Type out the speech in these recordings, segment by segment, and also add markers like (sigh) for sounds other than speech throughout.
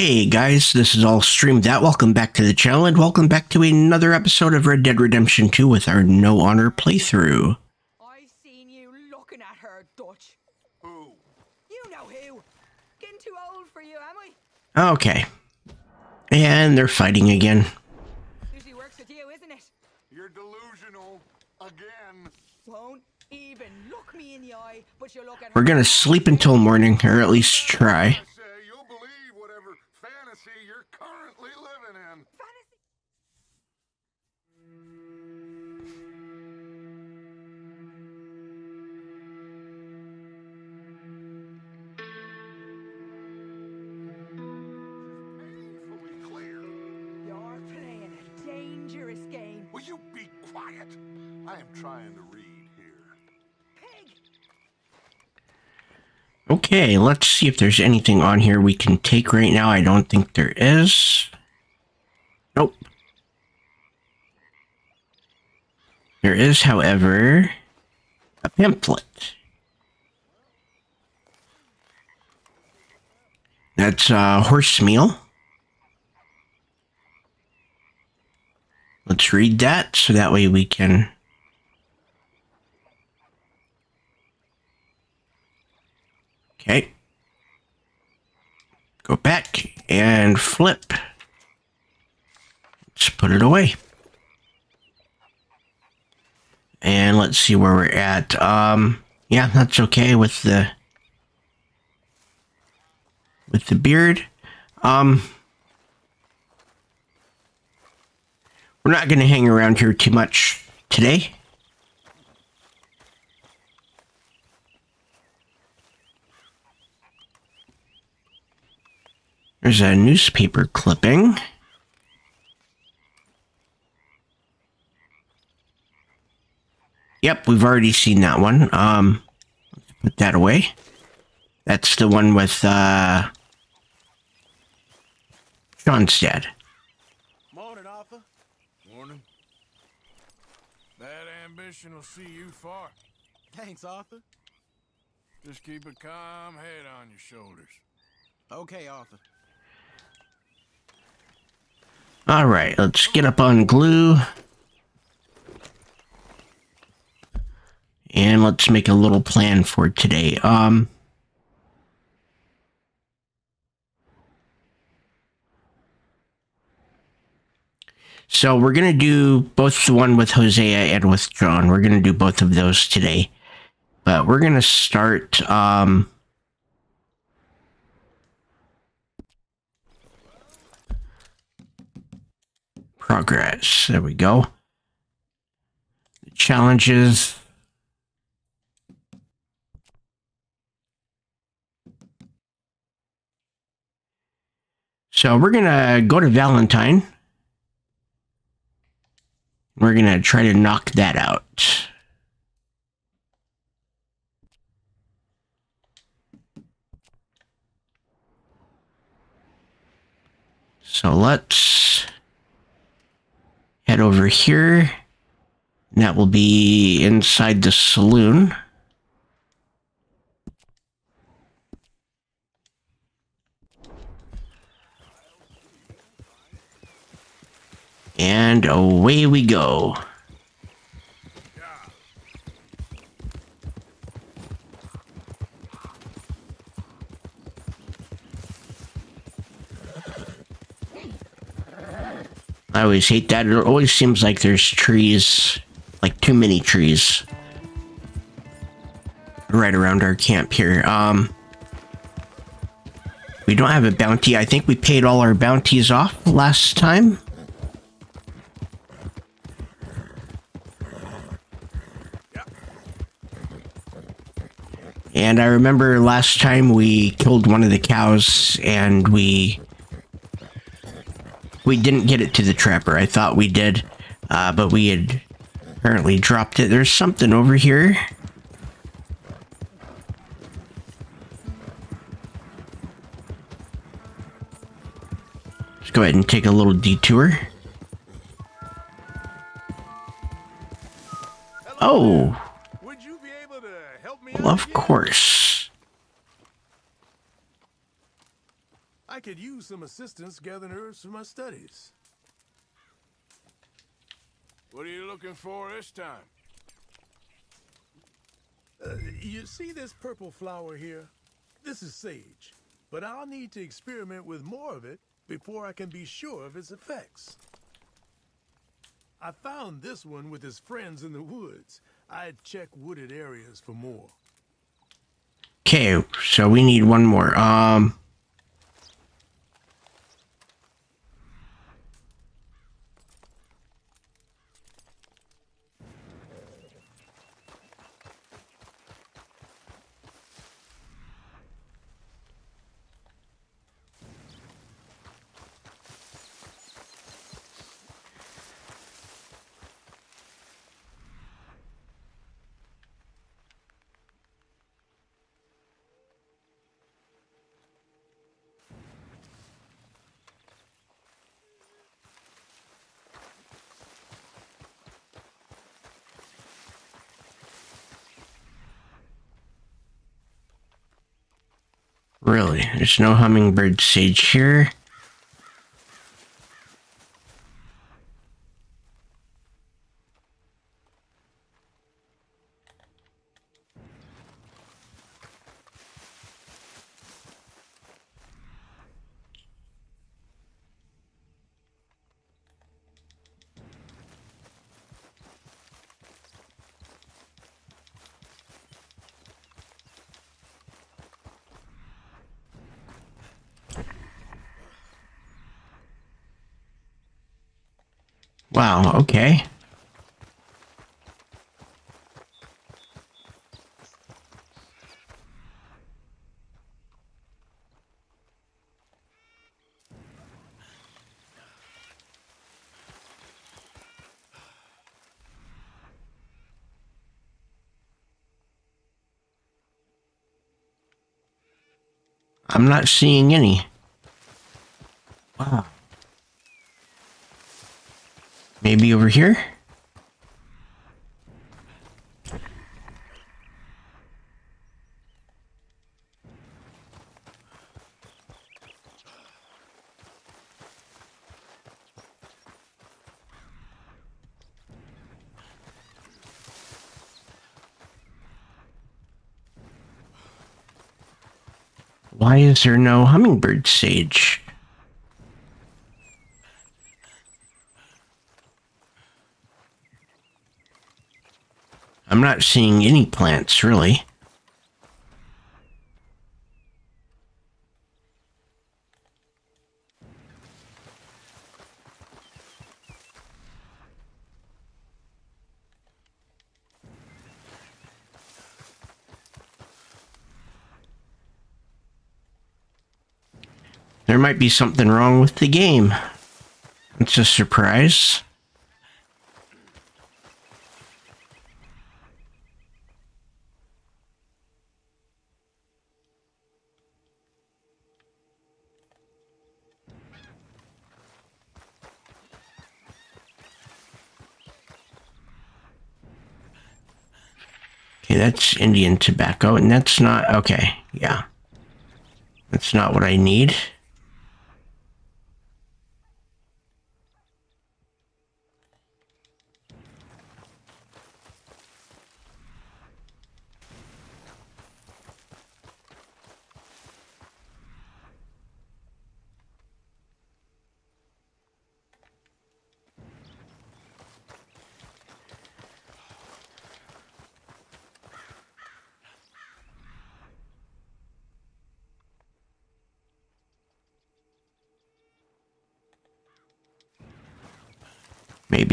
Hey guys, this is I'll Stream That. Welcome back to the channel and welcome back to another episode of Red Dead Redemption 2 with our No Honor playthrough. I've seen you looking at her, Dutch. Who? You know who. Getting too old for you, am I? Okay. And they're fighting again. Usually works with you, isn't it? You're delusional. Again. Won't even look me in the eye, but you look at We're gonna sleep until morning, or at least try. Okay, let's see if there's anything on here we can take right now. I don't think there is. Nope. There is, however, a pamphlet. That's uh, horse meal. Let's read that so that way we can. Okay. Go back and flip. Let's put it away. And let's see where we're at. Um, yeah, that's okay with the with the beard. Um, we're not going to hang around here too much today. There's a newspaper clipping. Yep, we've already seen that one. Um, put that away. That's the one with uh, Johnstad. Morning, Arthur. Morning. That ambition will see you far. Thanks, Arthur. Just keep a calm head on your shoulders. Okay, Arthur. All right, let's get up on glue. And let's make a little plan for today. Um So we're going to do both the one with Hosea and with John. We're going to do both of those today. But we're going to start um progress. There we go. Challenges. So we're gonna go to Valentine. We're gonna try to knock that out. So let's head over here. And that will be inside the saloon. And away we go. I always hate that. It always seems like there's trees, like too many trees, right around our camp here. Um, we don't have a bounty. I think we paid all our bounties off last time. And I remember last time we killed one of the cows and we we didn't get it to the trapper. I thought we did, uh, but we had apparently dropped it. There's something over here. Let's go ahead and take a little detour. Oh, Would you be able to help me well, of course. I I could use some assistance gathering herbs for my studies. What are you looking for this time? Uh, you see this purple flower here? This is sage, but I'll need to experiment with more of it before I can be sure of its effects. I found this one with his friends in the woods. I'd check wooded areas for more. Okay, so we need one more. Um. Really, there's no hummingbird sage here. Wow, okay. I'm not seeing any. Wow. Maybe over here? Why is there no hummingbird sage? I'm not seeing any plants, really. There might be something wrong with the game. It's a surprise. Okay, that's Indian tobacco, and that's not okay. Yeah, that's not what I need.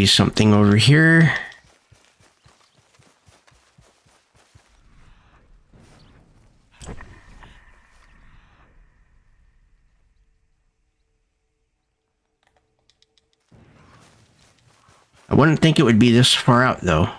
Something over here. I wouldn't think it would be this far out, though.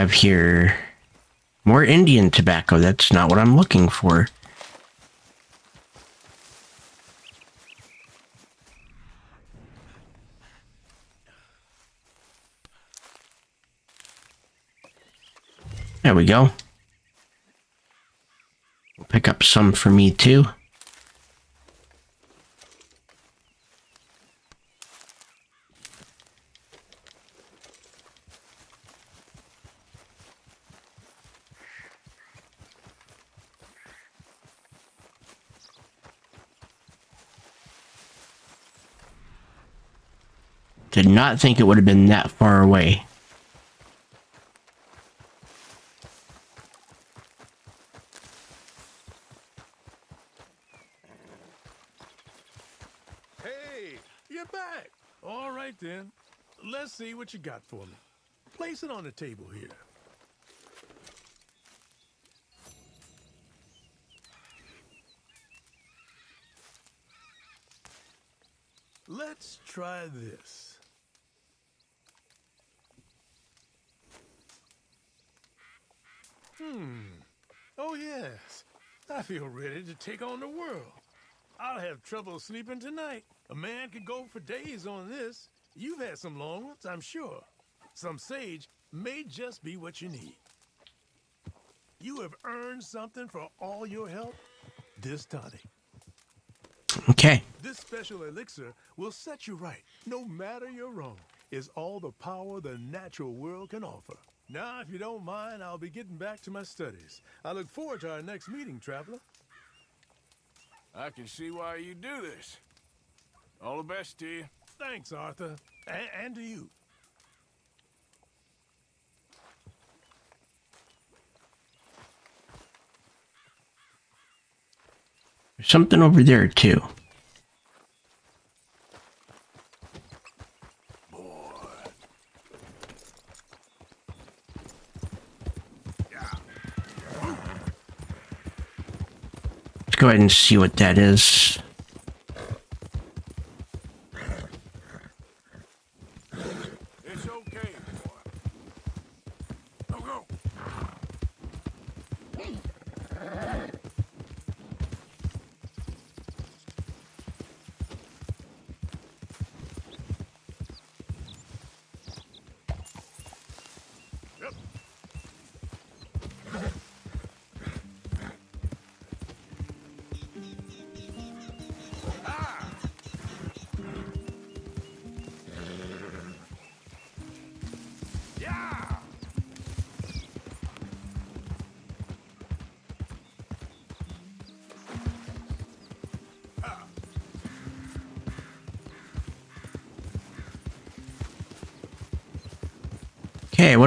Have here? More Indian tobacco. That's not what I'm looking for. There we go. Pick up some for me too. Not think it would have been that far away. Hey, you're back. All right then. Let's see what you got for me. Place it on the table here. Let's try this. Hmm. Oh, yes. I feel ready to take on the world. I'll have trouble sleeping tonight. A man could go for days on this. You've had some long ones, I'm sure. Some sage may just be what you need. You have earned something for all your help. This tonic. Okay. This special elixir will set you right, no matter your wrong. Is all the power the natural world can offer. Now, if you don't mind, I'll be getting back to my studies. I look forward to our next meeting, traveler. I can see why you do this. All the best to you. Thanks, Arthur. A- and to you. There's something over there too. Go ahead and see what that is.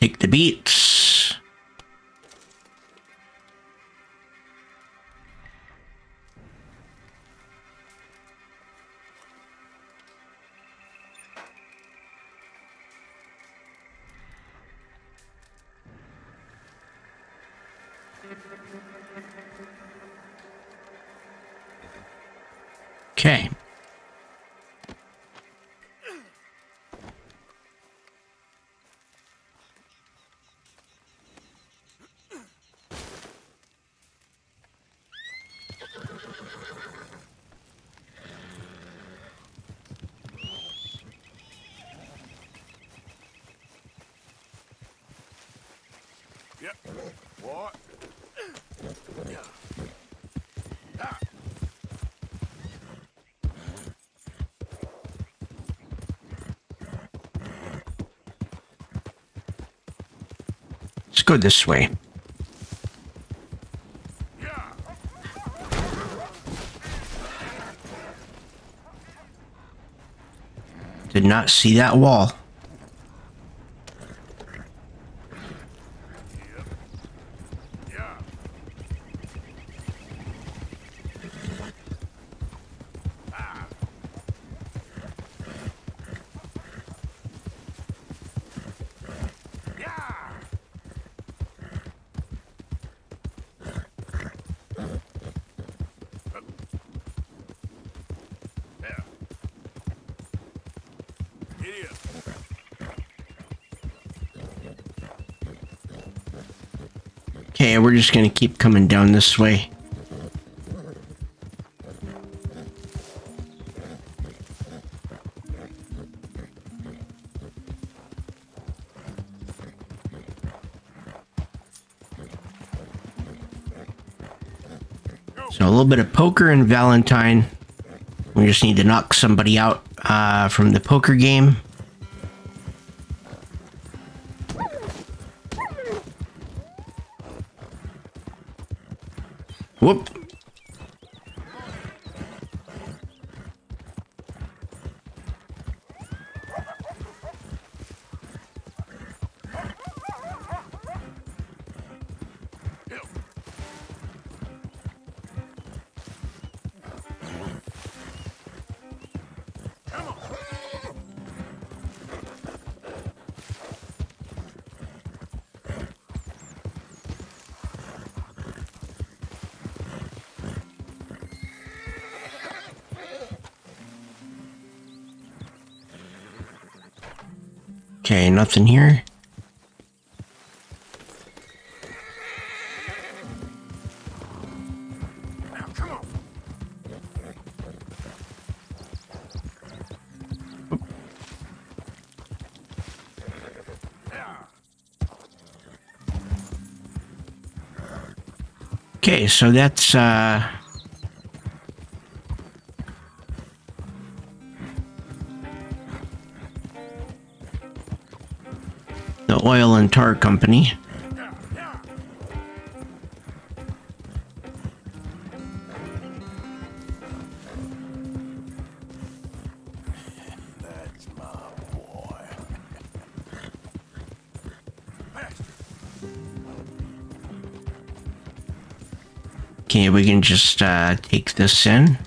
Take the beats. Go this way. Did not see that wall. Giddy up. Okay, we're just gonna keep coming down this way. So a little bit of poker and Valentine. We just need to knock somebody out uh, from the poker game. Whoop. Nothing here. Okay, so that's uh and tar company. Okay, we can just uh take this in.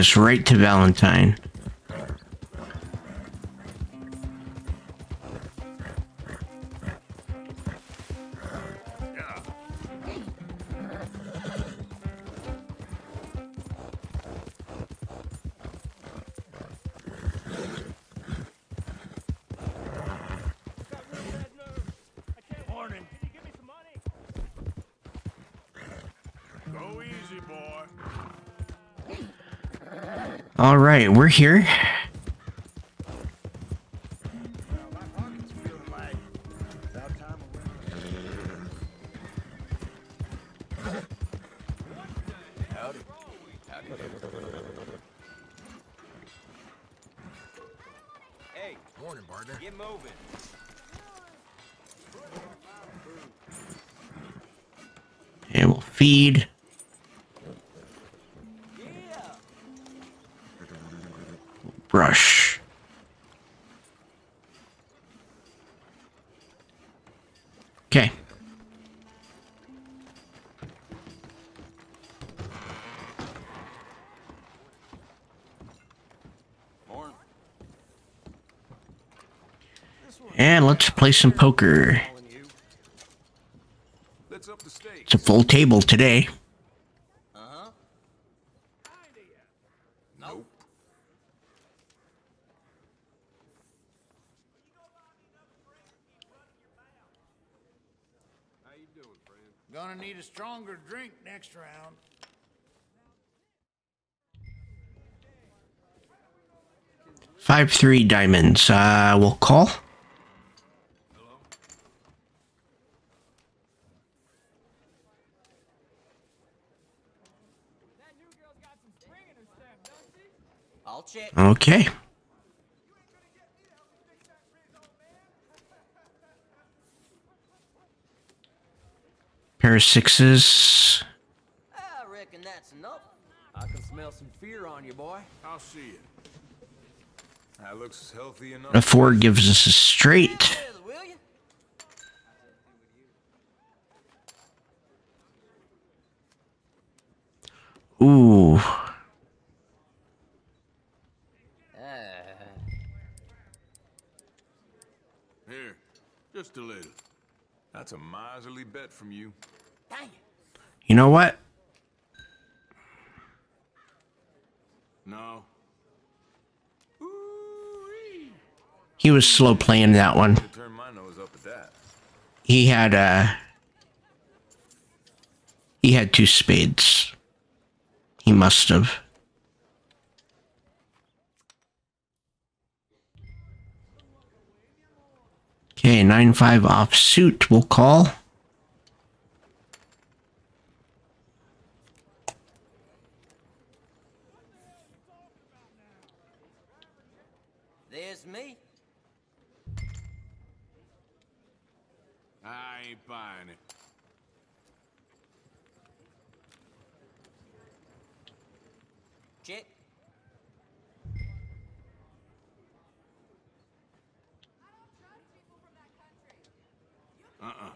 Take us right to Valentine. Here. And play some poker. Let's up the stakes. It's a full table today. Uh-huh. Nope. How you doing, friend? Gonna need a stronger drink next round. Five three diamonds. Uh, we'll call. I'll check. Okay. Pair of sixes. I reckon that's enough. I can smell some fear on you, boy. I'll see you. That looks healthy enough. A four gives us a straight. Together, will you? Ooh. Just a little. That's a miserly bet from you. Dang it. You know what? No. He was slow playing that one. Turn my nose up at that. He had uh he had two spades. He must have. Okay, nine five off suit. We'll call. There's me. I ain't buying it. Check. Uh-uh.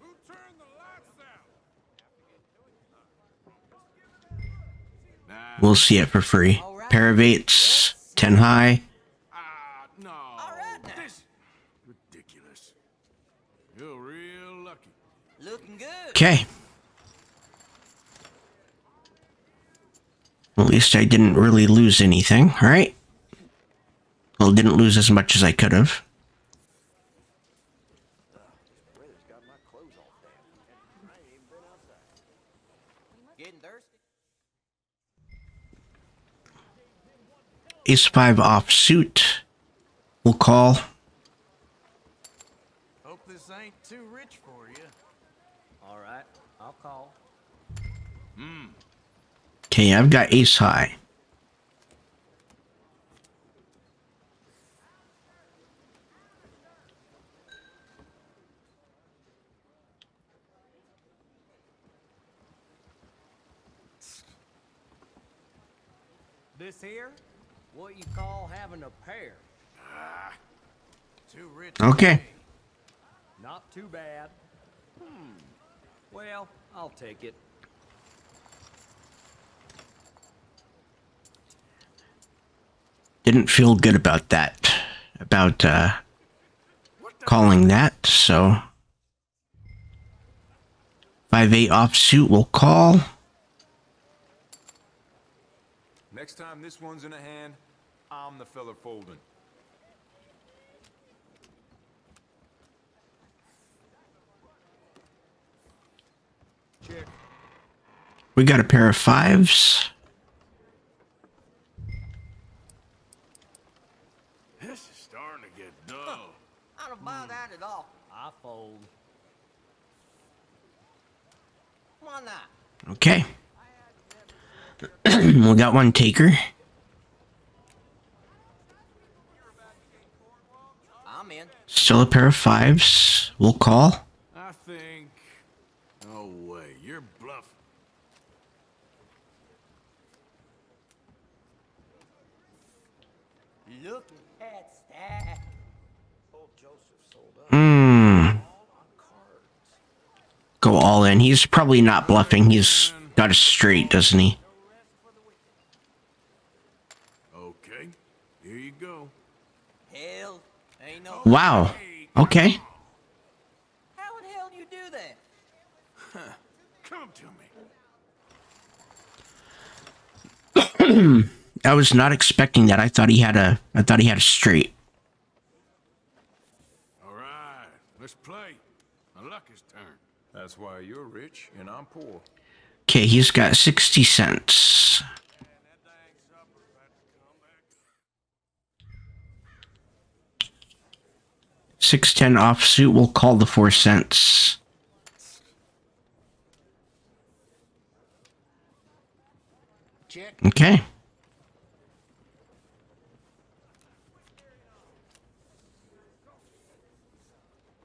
Who turned the lights out? Nah. We'll see it for free. Eights, ten high. Okay. At least I didn't really lose anything, right? Well, didn't lose as much as I could have. Ace five off suit. We'll call. Hope this ain't too rich for you. All right, I'll call. Hmm. Okay, I've got ace high. This here? What you call having a pair? Too rich. Okay. for me. Not too bad. Hmm. Well, I'll take it. Didn't feel good about that. About uh calling that, so five eight off suit will call. Next time this one's in a hand, I'm the fella folding. We got a pair of fives. This is starting to get dull. (laughs) I don't buy that at all. I fold. Why not? Okay. (clears throat) we got one taker. I'm in. Still a pair of fives. We'll call. I think. No way. You're bluffing. Look at that. Hmm. Go all in. He's probably not bluffing. He's got a straight, doesn't he? Okay. Here you go. Hell, ain't no. Wow. Okay. How in hell do you do that? (laughs) Come to me. (clears throat) I was not expecting that. I thought he had a I thought he had a straight. All right. Let's play. My luck is turned. That's why you're rich and I'm poor. Okay, he's got 60 cents. Six ten offsuit. We'll call the four cents. Check. Okay.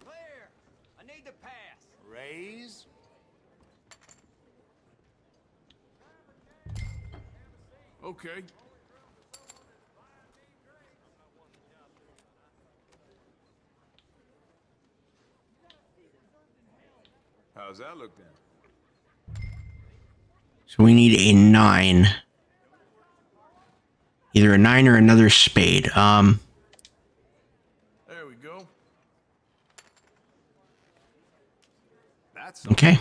Clear. I need to pass. Raise. Okay. How's that look then? So we need a nine. Either a nine or another spade. Um, There we go. That's okay.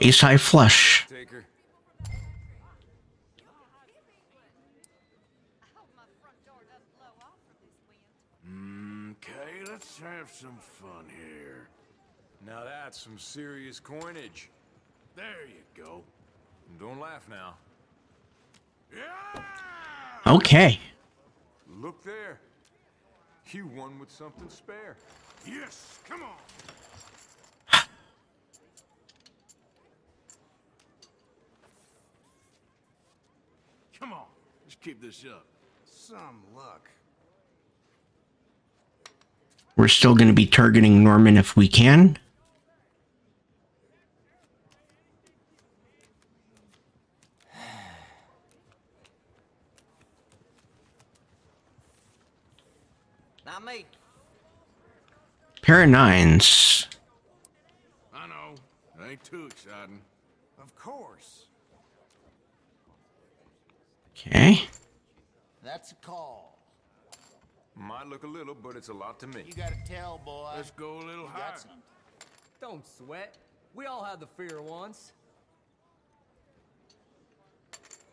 Ace high flush. Okay, let's have some fun here. Now that's some serious coinage. There you go. Don't laugh now. Yeah! Okay. Look there. You won with something spare. Yes, come on. Come on, let's keep this up. Some luck. We're still going to be targeting Norman if we can. Not me. Pair of nines. I know, it ain't too exciting. Of course. Okay. That's a call. Might look a little, but it's a lot to me. You gotta tell, boy. Let's go a little You higher. Don't sweat. We all had the fear once.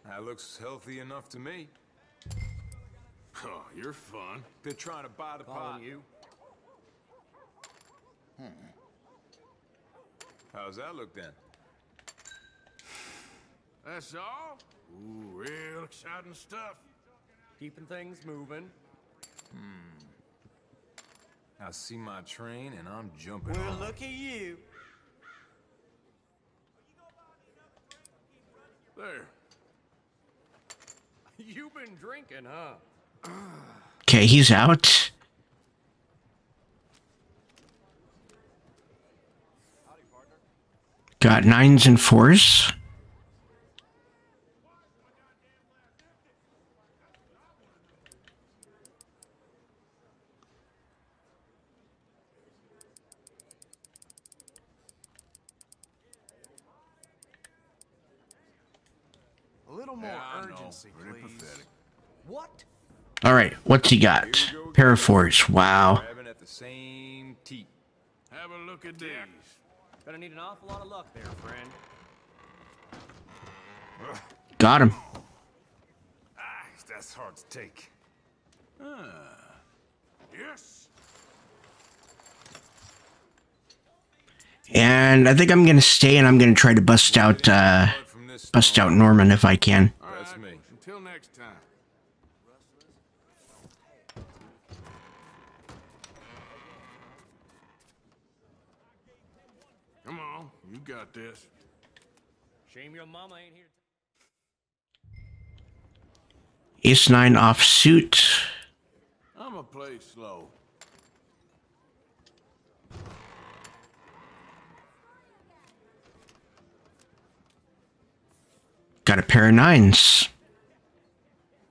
That looks healthy enough to me. Oh, you're fun. They're trying to buy the pot. Calling you. How's that look then? That's all? Ooh, real exciting stuff. Keeping things moving. Hmm. I see my train and I'm jumping Well, on. look at you. There. (laughs) You've been drinking, huh? Okay, he's out. Got nines and fours. Little more Yeah, urgency, Pretty please. pathetic. What? All right, what's he got? Pair of. Wow. At the same teat. Have a look at these. Gonna need an awful lot of luck there, friend. Got him. Ah, that's hard to take. Yes. And I think I'm gonna stay and I'm gonna try to bust out uh Apart from this bust out Norman if I can. All That's me. Until next time. Come on, you got this. Shame your mama ain't here. Ace nine off suit. I'ma play slow. Got a pair of nines.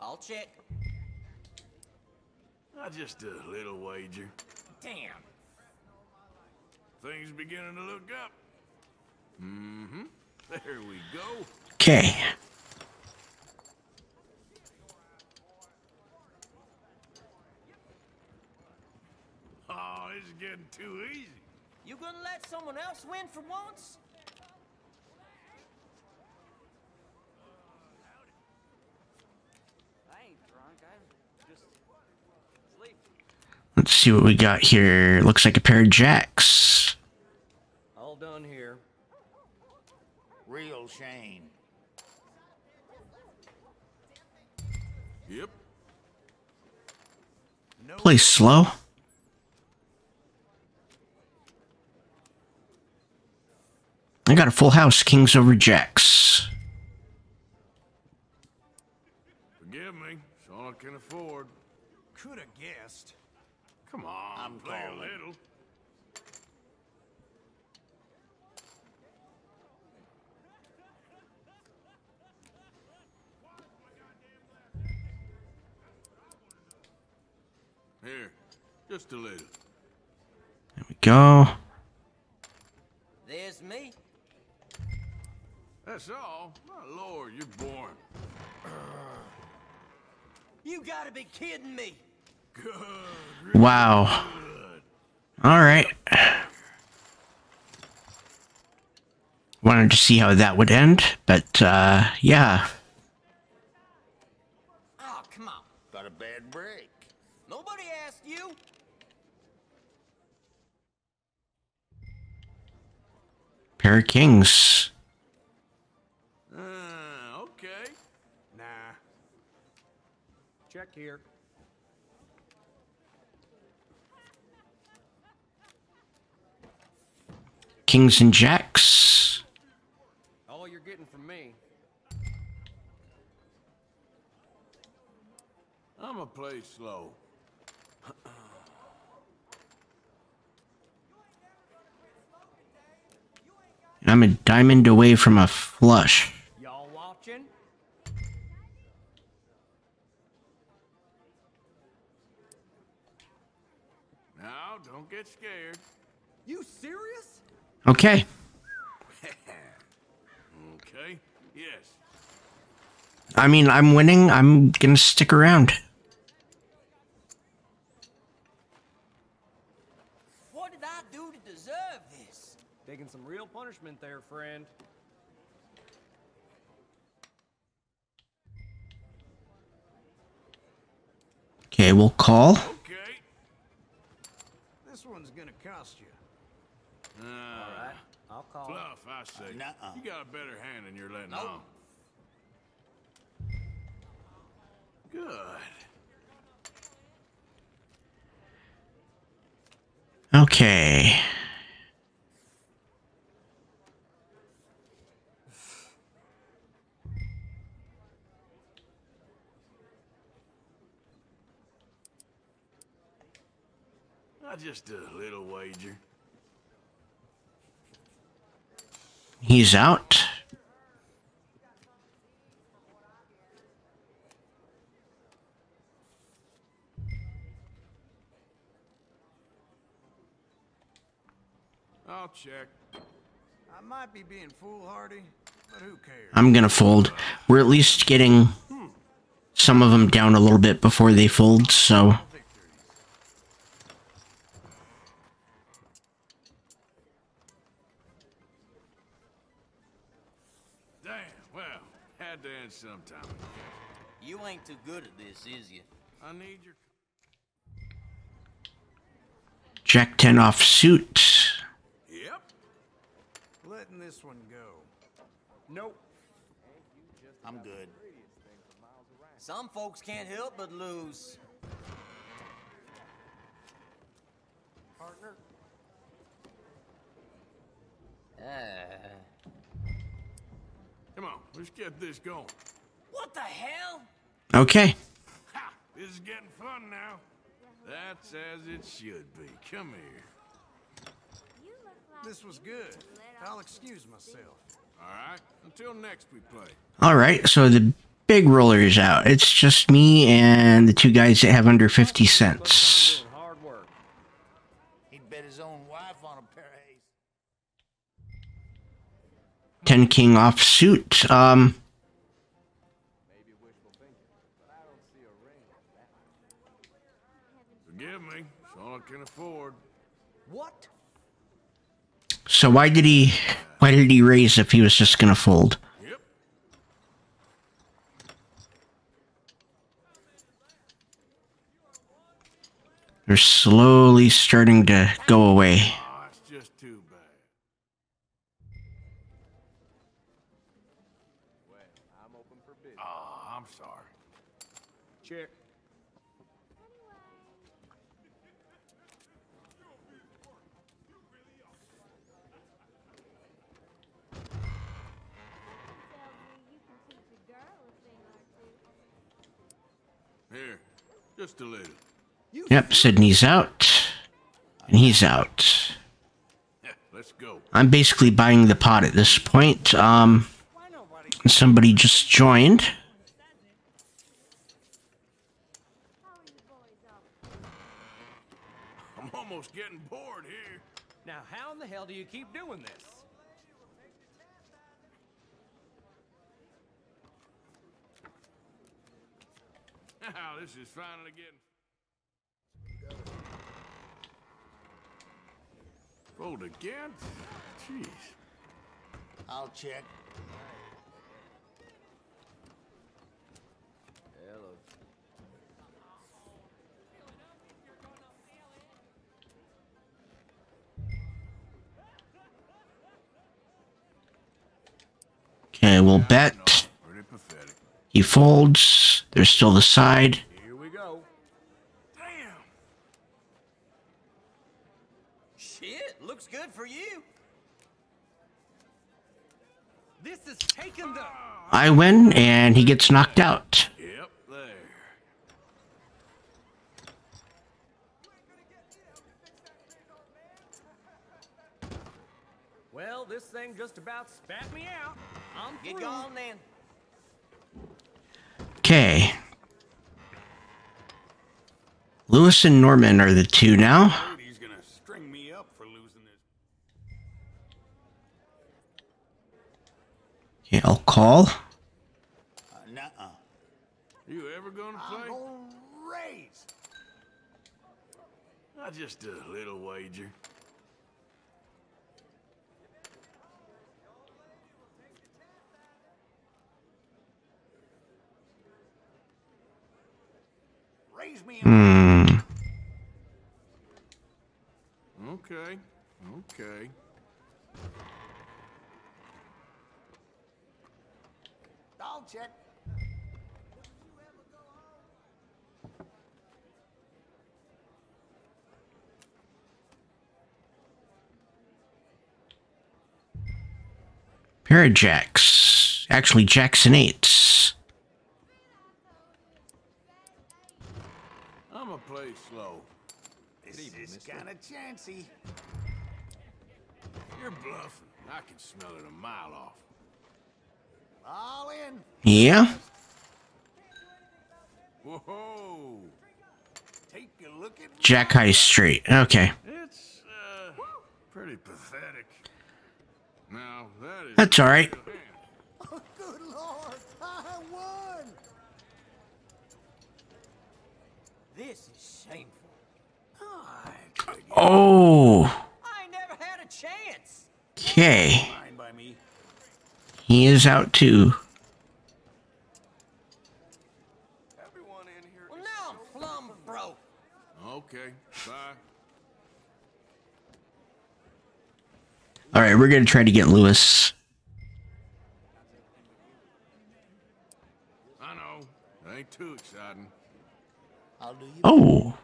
I'll check. I just a little wager. Damn. Things beginning to look up. Mm-hmm. There we go. Okay. Oh, this is getting too easy. You gonna let someone else win for once? I ain't drunk. I'm just sleepy. Let's see what we got here. Looks like a pair of jacks. All done here. Real shame. Yep. Play slow. I got a full house, kings over jacks. Forgive me. It's all I can afford. Could have guessed. Come on, I'm play a little. Here, just a little. There we go. There's me. That's all? My lord, you're born. You gotta be kidding me. Good. Wow. All right. Wanted to see how that would end, but uh, yeah. Oh, come on. Got a bad break. Nobody asked you. Pair of kings. Uh, okay. Nah. Check here. Kings and jacks. All you're getting from me. I'ma play slow. I'm a diamond away from a flush. Okay. Okay? Yes. I mean, I'm winning. I'm gonna stick around. What did I do to deserve this? Taking some real punishment there, friend. Okay, we'll call. Okay. This one's gonna cost you. Uh, All right, I'll call. Fluff, I say. nuh-uh. You got a better hand than you're letting Nope. on. Good. Okay. Not just a little wager. He's out. I'll check. I might be being foolhardy, but who cares? I'm gonna fold. We're at least getting some of them down a little bit before they fold, so. Had sometime. You ain't too good at this, is you? I need your... Jack 10 off suit. Yep. Letting this one go. Nope. I'm good. Some folks can't help but lose. Partner. Uh, Come on, let's get this going. what the hell? Okay. Ha! This is getting fun now. That's as it should be. Come here. This was good. I'll excuse myself. All right? Until next we play. Alright, so the big roller is out. It's just me and the two guys that have under 50 cents. Doing hard work. He'd bet his own wife on a pair of ace. 10 king off suit. Um, Forgive me. It's all I can afford. What? so why did he, why did he raise if he was just gonna fold? Yep. They're slowly starting to go away. Just a little. Yep, Sydney's out. And he's out. Yeah, let's go. I'm basically buying the pot at this point. Um, somebody just joined. I'm almost getting bored here. Now, how in the hell do you keep doing this? Now, this is finally getting... Fold again? Jeez. I'll check. Hello. Okay, we'll bet. He folds. There's still the side. Here we go. Damn! Shit, looks good for you. This is taking the. I win, and he gets knocked out. Yep, there. Well, this thing just about spat me out. I'm Get through. gone then. Okay. Lewis and Norman are the two now. Lady's gonna string me up for losing this. Okay, I'll call. Uh, nuh-uh. You ever gonna I'm play? gonna raise. Uh, just a little wager. Raise me. Hmm. Okay, okay. I'll check. Pair of jacks. Actually, jacks and eights. I'ma play slow. This is kind of chancy. You're bluffing. I can smell it a mile off. All in. Yeah? Whoa! Take a look at Jack High Street. Okay. It's, uh, pretty pathetic. Now, that is... That's alright. Oh, good lord. I won. This is shameful. Oh. Oh. I never had a chance. Okay. Fine by me. He is out too. Everyone in here Well, now I'm plumb broke. Okay, bye. Alright, we're gonna try to get Lewis. I know. Ain't too exciting. I'll do you. Oh.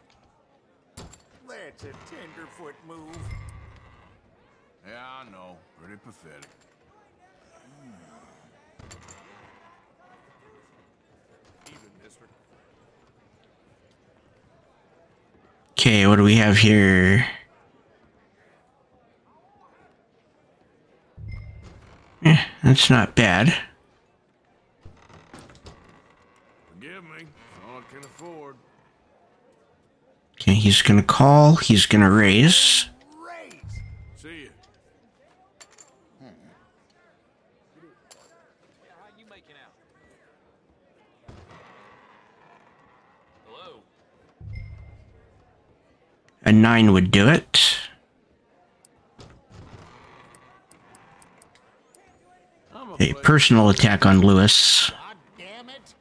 That's a tenderfoot move. Yeah, I know. Pretty pathetic. Okay, what do we have here? Eh, that's not bad. Forgive me. It's all I can afford. Okay, he's gonna call. He's gonna raise. A nine would do it. A personal attack on Lewis. God damn it.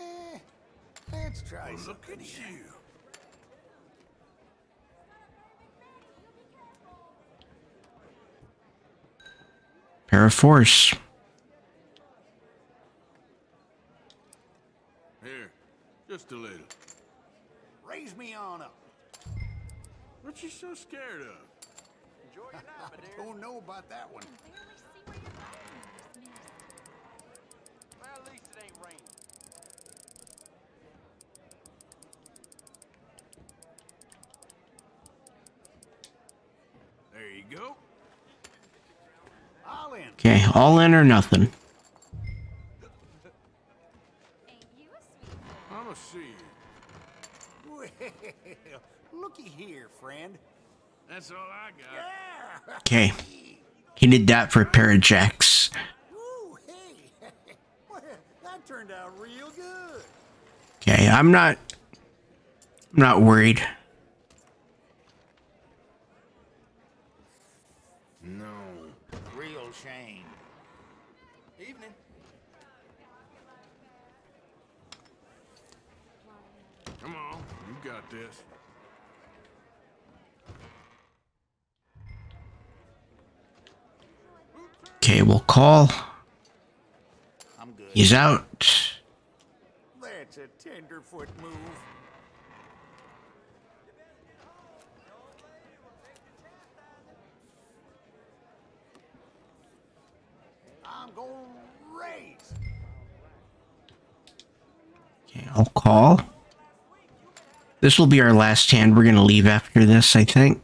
Eh, let's try Look something at here. you. Pair of fours. Here, just a little. Raise me on up. What you so scared of? Enjoy your night, my dear. (laughs) Don't know about that one. Well, at least it ain't raining. There you go. All in. Okay, all in or nothing. I'ma see you. Well, looky here, friend. That's all I got. Okay. He did that for a pair of jacks. Woo, hey. (laughs) Well, that turned out real good. Okay, I'm not I'm not worried. No, real shame. Evening. Come on, you got this. Okay, we'll call. I'm good. He's out. That's a tenderfoot move. I'm going raise. Okay, I'll call. This will be our last hand. We're gonna leave after this, I think.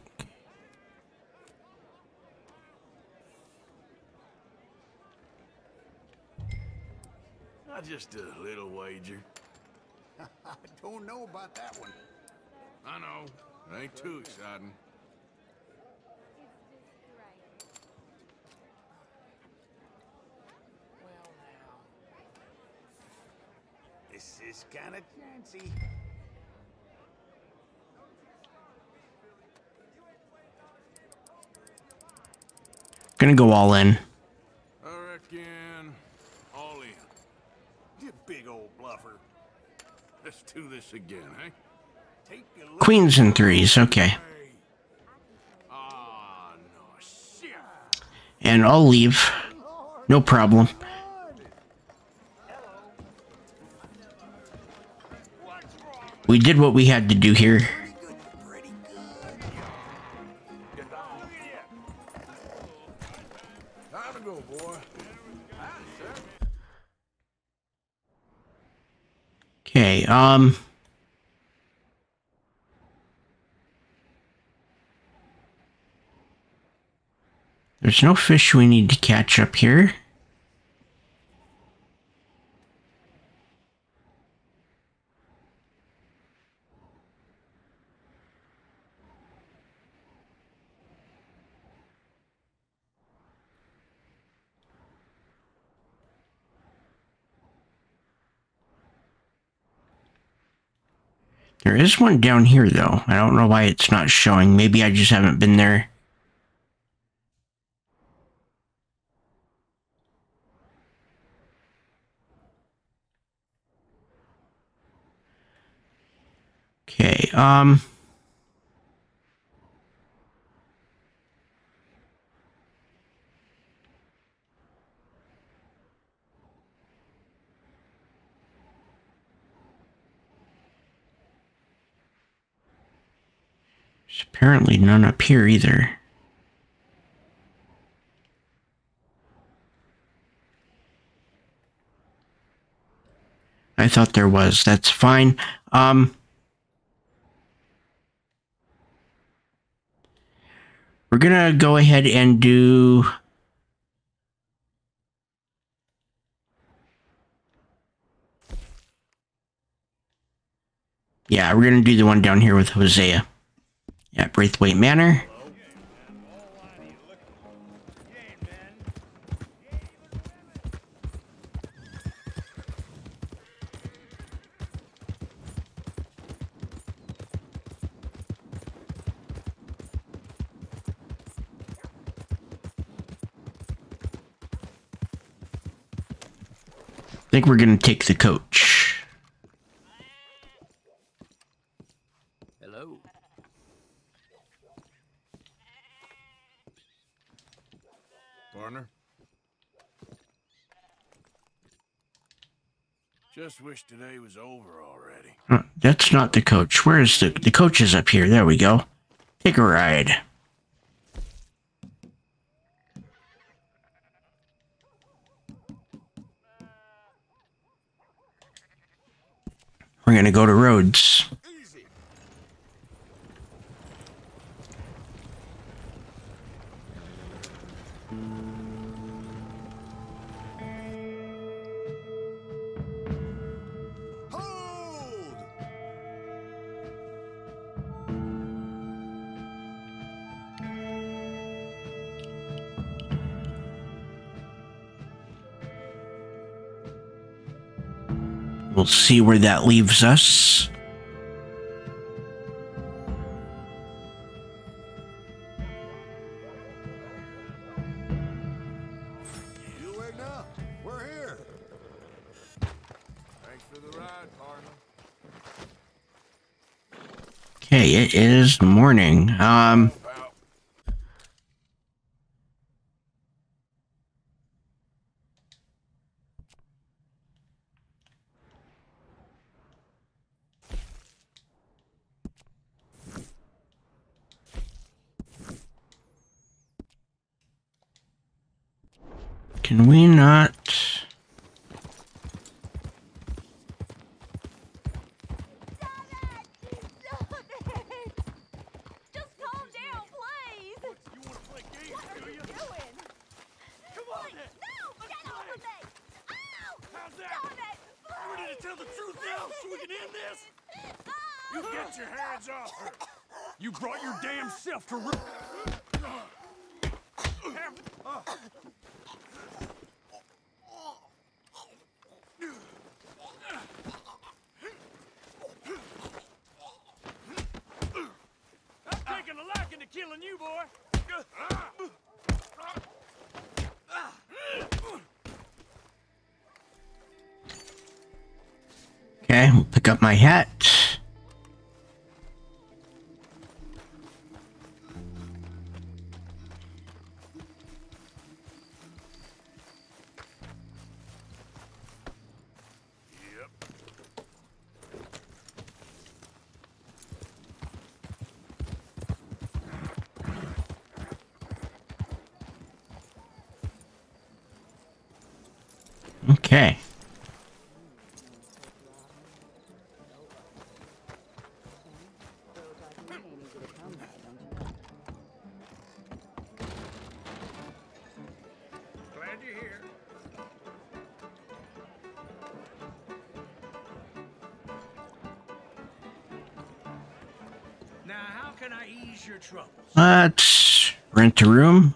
Not just a little wager. (laughs) I don't know about that one. I know. Ain't too exciting. This is kind of chancy. Gonna go all in. I reckon all in. You big old bluffer. Let's do this again, eh? Take a look. Queens and threes, okay. Ah, no shit. And I'll leave. No problem. We did what we had to do here. Okay, um. There's no fish we need to catch up here. There is one down here, though. I don't know why it's not showing. Maybe I just haven't been there. Okay, um... There's apparently none up here either. I thought there was. That's fine. Um, we're gonna go ahead and do. Yeah, we're gonna do the one down here with Hosea. Yeah, Braithwaite Manor. I think we're gonna take the coach. Hello. Partner? Just wish today was over already. Uh, That's not the coach. Where is the the coach is up here? There we go. Take a ride. We're gonna go to Rhodes. We'll see where that leaves us. Okay, it is morning. Um, my hat. Let's rent a room.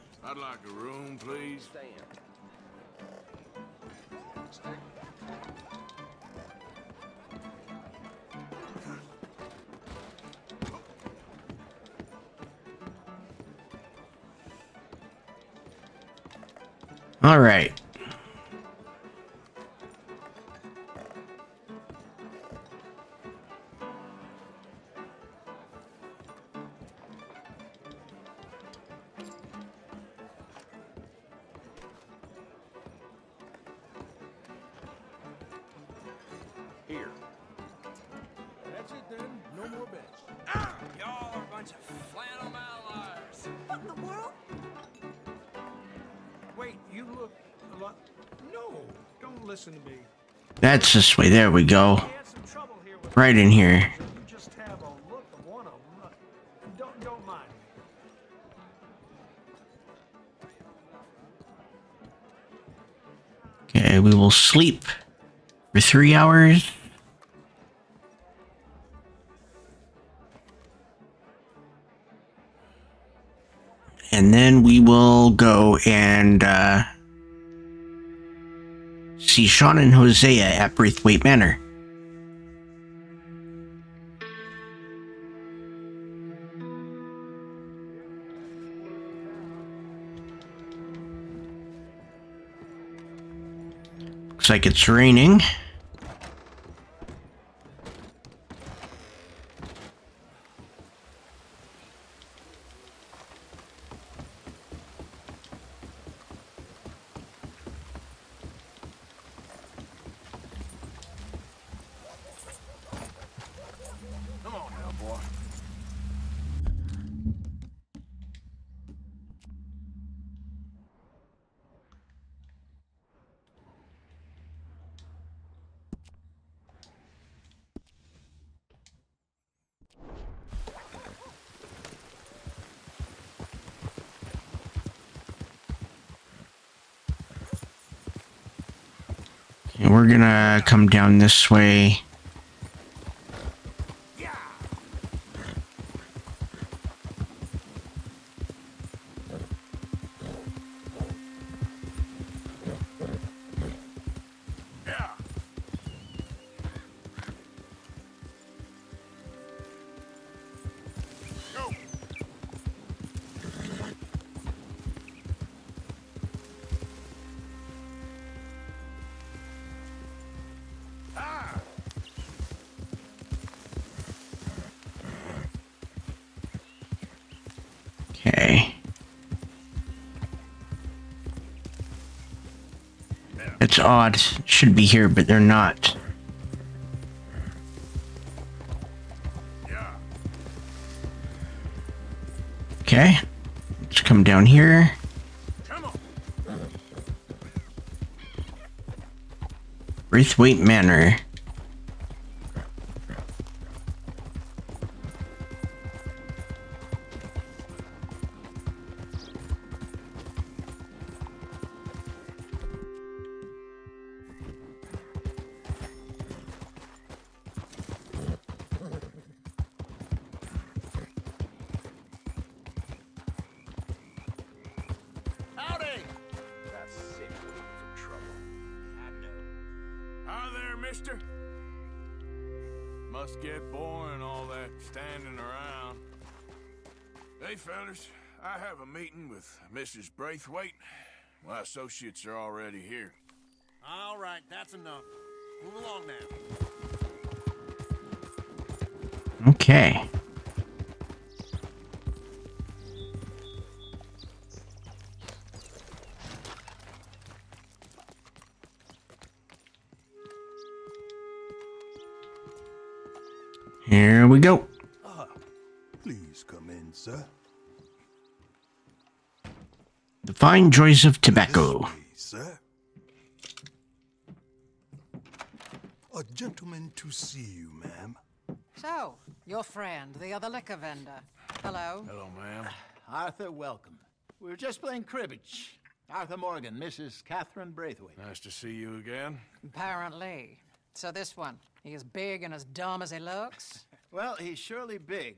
This way. There we go. Right in here. Okay, we will sleep for three hours. And then we will go and uh, see Sean and Hosea at Braithwaite Manor. Looks like it's raining. come down this way. Odd. Should be here, but they're not. Okay. Let's come down here. Braithwaite Manor. Braithwaite. My associates are already here. All right, that's enough. Move along now. Okay. Fine joys of tobacco. This way, sir. A gentleman to see you, ma'am. So, your friend, the other liquor vendor. Hello. Hello, ma'am. Uh, Arthur, welcome. We were just playing cribbage. Arthur Morgan, Mrs. Catherine Braithwaite. Nice to see you again. Apparently. So this one, he is big and as dumb as he looks? (laughs) Well, he's surely big,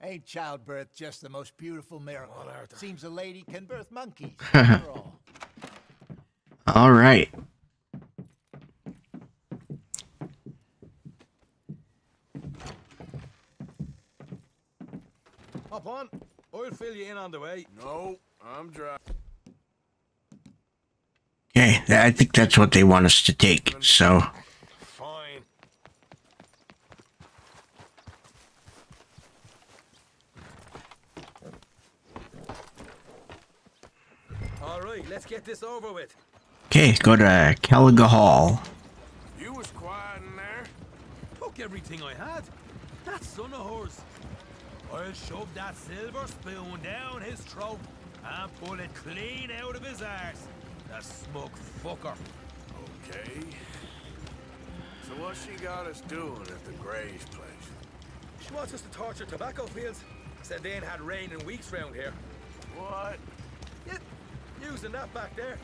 Ain't childbirth just the most beautiful miracle? On earth. Seems a lady can birth monkeys, (laughs) all. All right. Hop on. I'll fill you in on the way. No, I'm dry. Okay, I think that's what they want us to take. So, Fine. All right, let's get this over with. okay, go to Caliga Hall. You was quiet in there. Took everything I had. That son of hers. I'll shove that silver spoon down his throat and pull it clean out of his arse. The smug fucker. Okay. So what she got us doing at the Gray's place? She wants us to torture tobacco fields. Said they ain't had rain in weeks round here. What? Yeah, using that back there.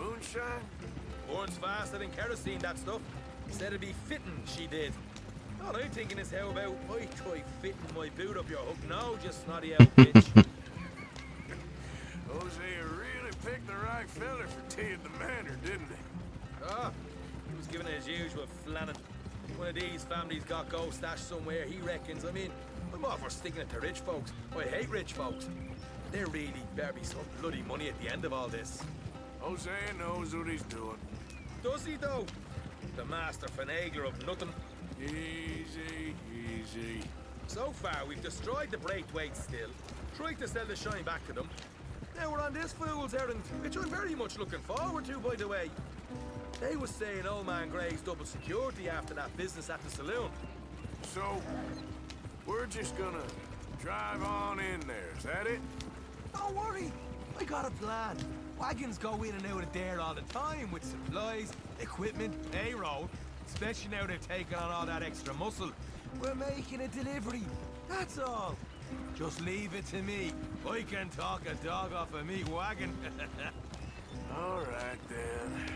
Moonshine? Burns faster than kerosene, that stuff. Said it'd be fitting, she did. All I'm thinking is how about I try fitting my boot up your hook now, just snotty out bitch. (laughs) Hosea really picked the right fella for tea at the manor, didn't he? ah, he was giving it his usual flannin. One of these families got gold stashed somewhere, he reckons. I mean, I'm all for sticking it to rich folks. I hate rich folks. There really better be some bloody money at the end of all this. Hosea knows what he's doing. Does he though? The master finagler of nothing. Easy, easy. So far, we've destroyed the Braithwaite still, tried to sell the shine back to them. Now we're on this fool's errand, which I'm very much looking forward to, by the way. They was saying old man Gray's double security after that business at the saloon. So, we're just gonna drive on in there, is that it? Don't worry, I got a plan. Wagons go in and out of there all the time with supplies, equipment, payroll. Especially now they're taking on all that extra muscle. We're making a delivery, that's all. Just leave it to me. I can talk a dog off a meat wagon. (laughs) All right, then.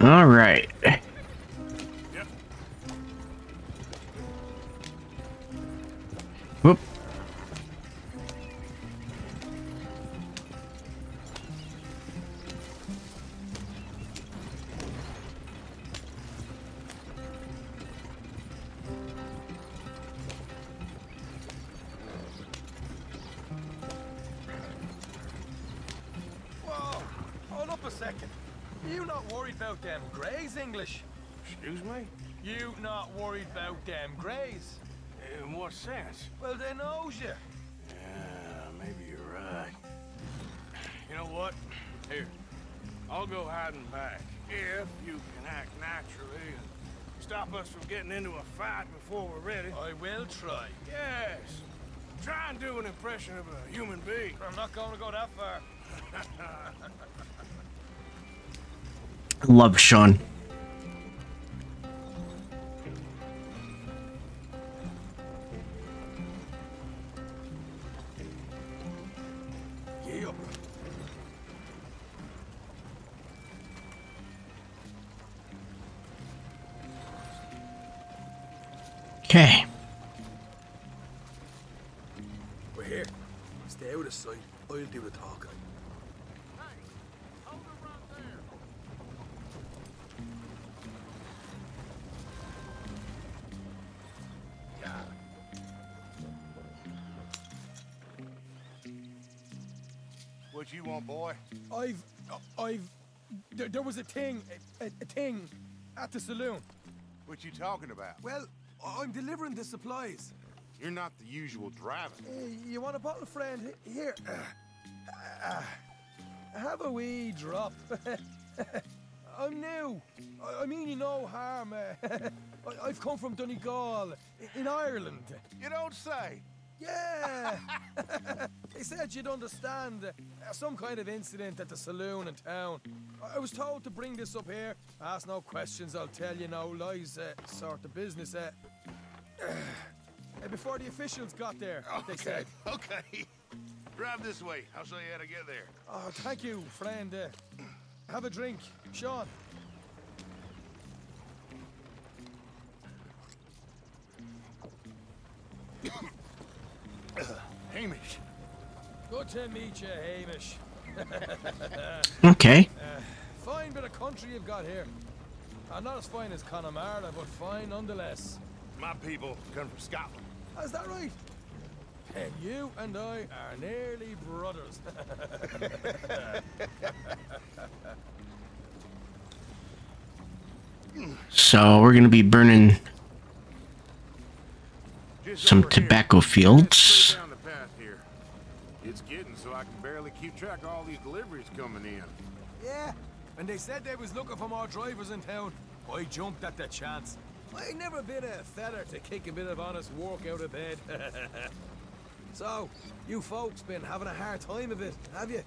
All right. Yep. Whoop. Second. You not worried about them Grays, English? Excuse me? You not worried about them Grays? In what sense? Well, they knows you. Yeah, maybe you're right. You know what? Here, I'll go hiding back. If you can act naturally and stop us from getting into a fight before we're ready. I will try. Yes. Try and do an impression of a human being. I'm not going to go that far. (laughs) Love Sean. Okay. Boy? I've, I've, there, there was a thing, a, a thing, at the saloon. What you talking about? Well, I'm delivering the supplies. You're not the usual driver. Uh, you want a bottle, friend? Here. Uh, have a wee drop. (laughs) I'm new. I, I mean you no harm. Uh, (laughs) I, I've come from Donegal, in Ireland. You don't say. Yeah. (laughs) they said you'd understand. Some kind of incident at the saloon in town. I- was told to bring this up here. Ask no questions, I'll tell you no lies. Uh, sort of business. Uh, (sighs) uh, before the officials got there, they said. Okay. Drive this way. I'll show you how to get there. Oh, thank you, friend. Uh, have a drink, Sean. (coughs) Hamish. Good to meet you, Hamish. (laughs) Okay. Uh, fine bit of country you've got here. I'm not as fine as Connemara, but fine nonetheless. My people come from Scotland. Is that right? And you and I are nearly brothers. (laughs) So we're gonna be burning Just some over here. tobacco fields. Straight down the path here. It's getting so I can barely keep track of all these deliveries coming in. yeah, and they said they was looking for more drivers in town. I jumped at the chance. I never been a feller to kick a bit of honest work out of bed. (laughs) so, you folks been having a hard time of it, have you?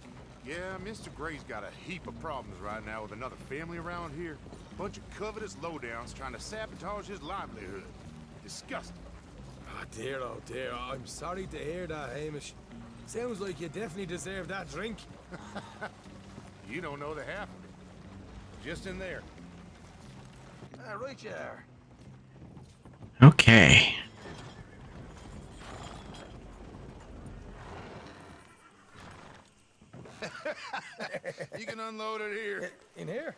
Yeah, Mr. Gray's got a heap of problems right now with another family around here. Bunch of covetous lowdowns trying to sabotage his livelihood. Disgusting. Oh dear, oh dear. I'm sorry to hear that, Hamish. Sounds like you definitely deserve that drink. (laughs) You don't know the half of it. Just in there. Ah, right you are. Okay. (laughs) You can unload it here. In here?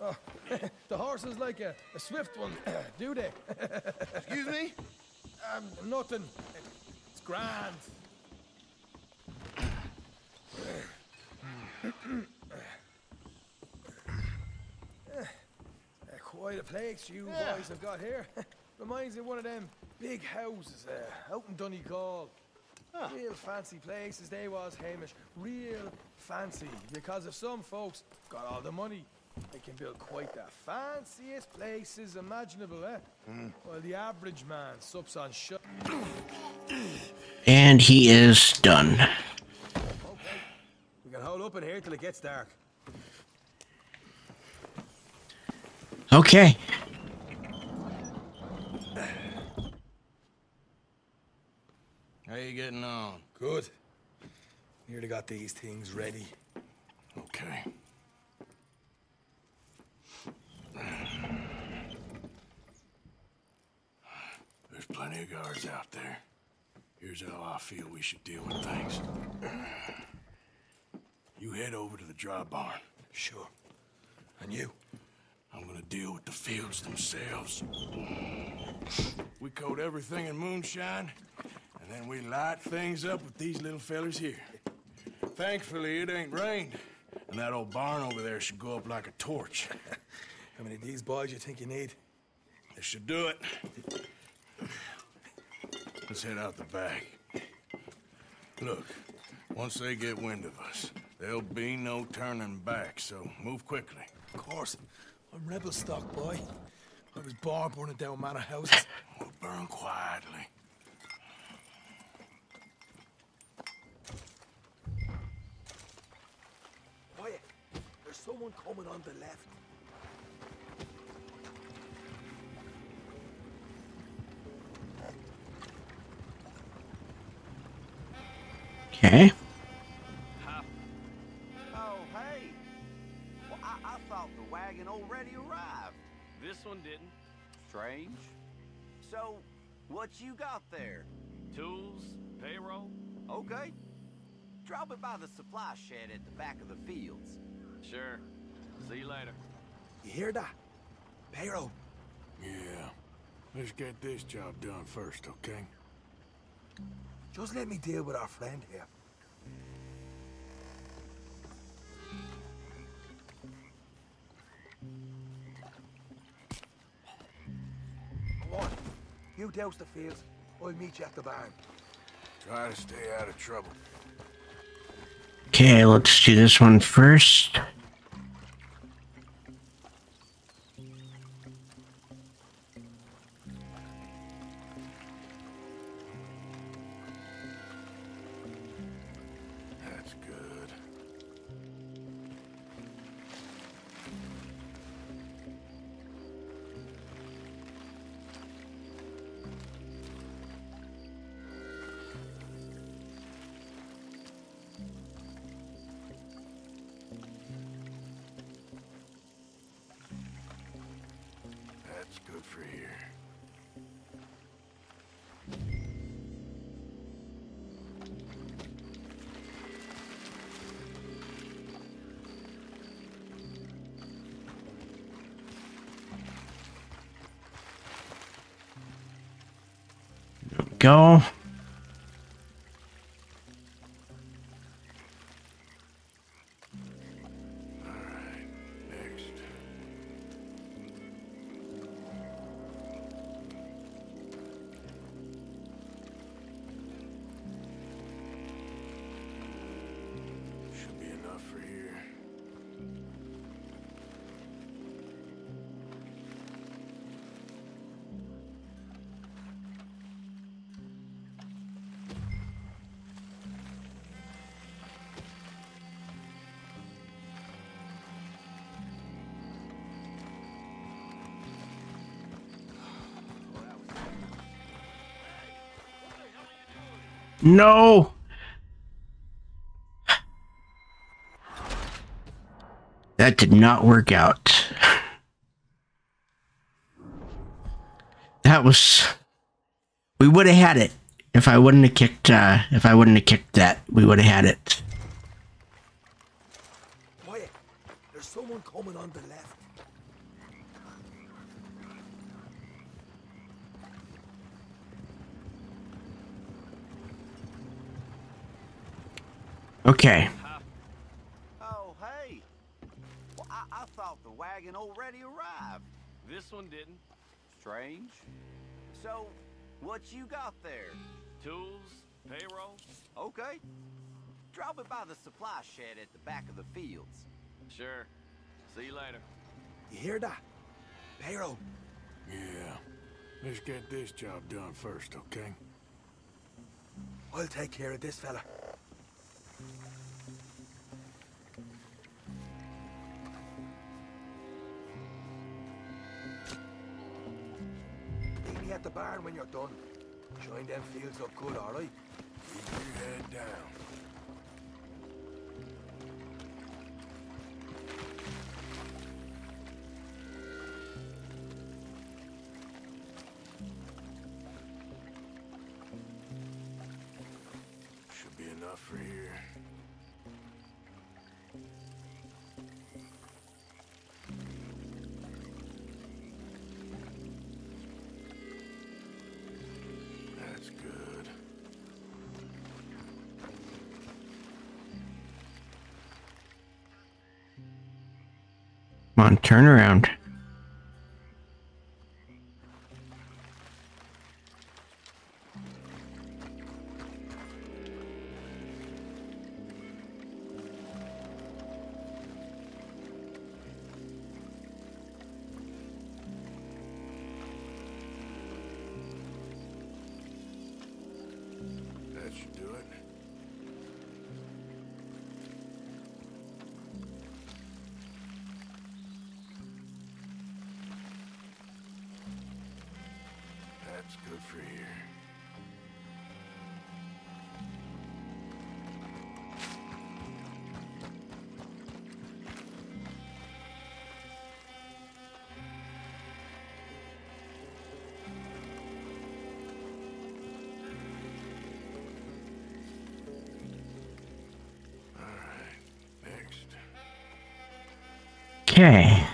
Oh, (laughs) the horse is like a, a swift one, (clears throat) do they? Excuse me? um, nothing. It's grand. Uh, Quite a place you Yeah. boys have got here. (laughs) Reminds me of one of them big houses uh, out in Donegal. Real fancy places they was, Hamish. Real fancy. Because if some folks got all the money, they can build quite the fanciest places imaginable, eh? Well, the average man sups on shut. And he is done. We can hold up in here till it gets dark. Okay. How you getting on? Good. Nearly got these things ready. Okay. There's plenty of guards out there. Here's how I feel we should deal with things. You head over to the dry barn. Sure. And you? I'm gonna deal with the fields themselves. We coat everything in moonshine, and then we light things up with these little fellers here. Thankfully, it ain't rained. And that old barn over there should go up like a torch. (laughs) How many of these boys you think you need? This should do it. Let's head out the back. Look, once they get wind of us, there'll be no turning back, so move quickly. Of course. I'm rebel stock, boy. I was born burning down manor houses. (laughs) We'll burn quietly. Quiet. There's someone coming on the left. Okay. Wagon already arrived. This one didn't. Strange. So, what you got there? Tools, payroll. Okay. Drop it by the supply shed at the back of the fields. Sure. See you later. You hear that? Payroll. Yeah. Let's get this job done first, okay? Just let me deal with our friend here. Come. You douse the fields. I'll meet you at the barn. Try to stay out of trouble. Okay, let's do this one first. Go. No. That did not work out. That was. We would have had it if I wouldn't have kicked. Uh, if I wouldn't have kicked that, we would have had it. Quiet. There's someone coming on the left. Okay. Oh, hey. Well, I, I thought the wagon already arrived. This one didn't. Strange. So, what you got there? Tools, payroll. Okay. Drop it by the supply shed at the back of the fields. Sure. See you later. You hear that? Payroll. Yeah. Let's get this job done first, okay? I'll take care of this fella. You're done. Join them fields up good, all right? Keep your head down. on turn around. Okay.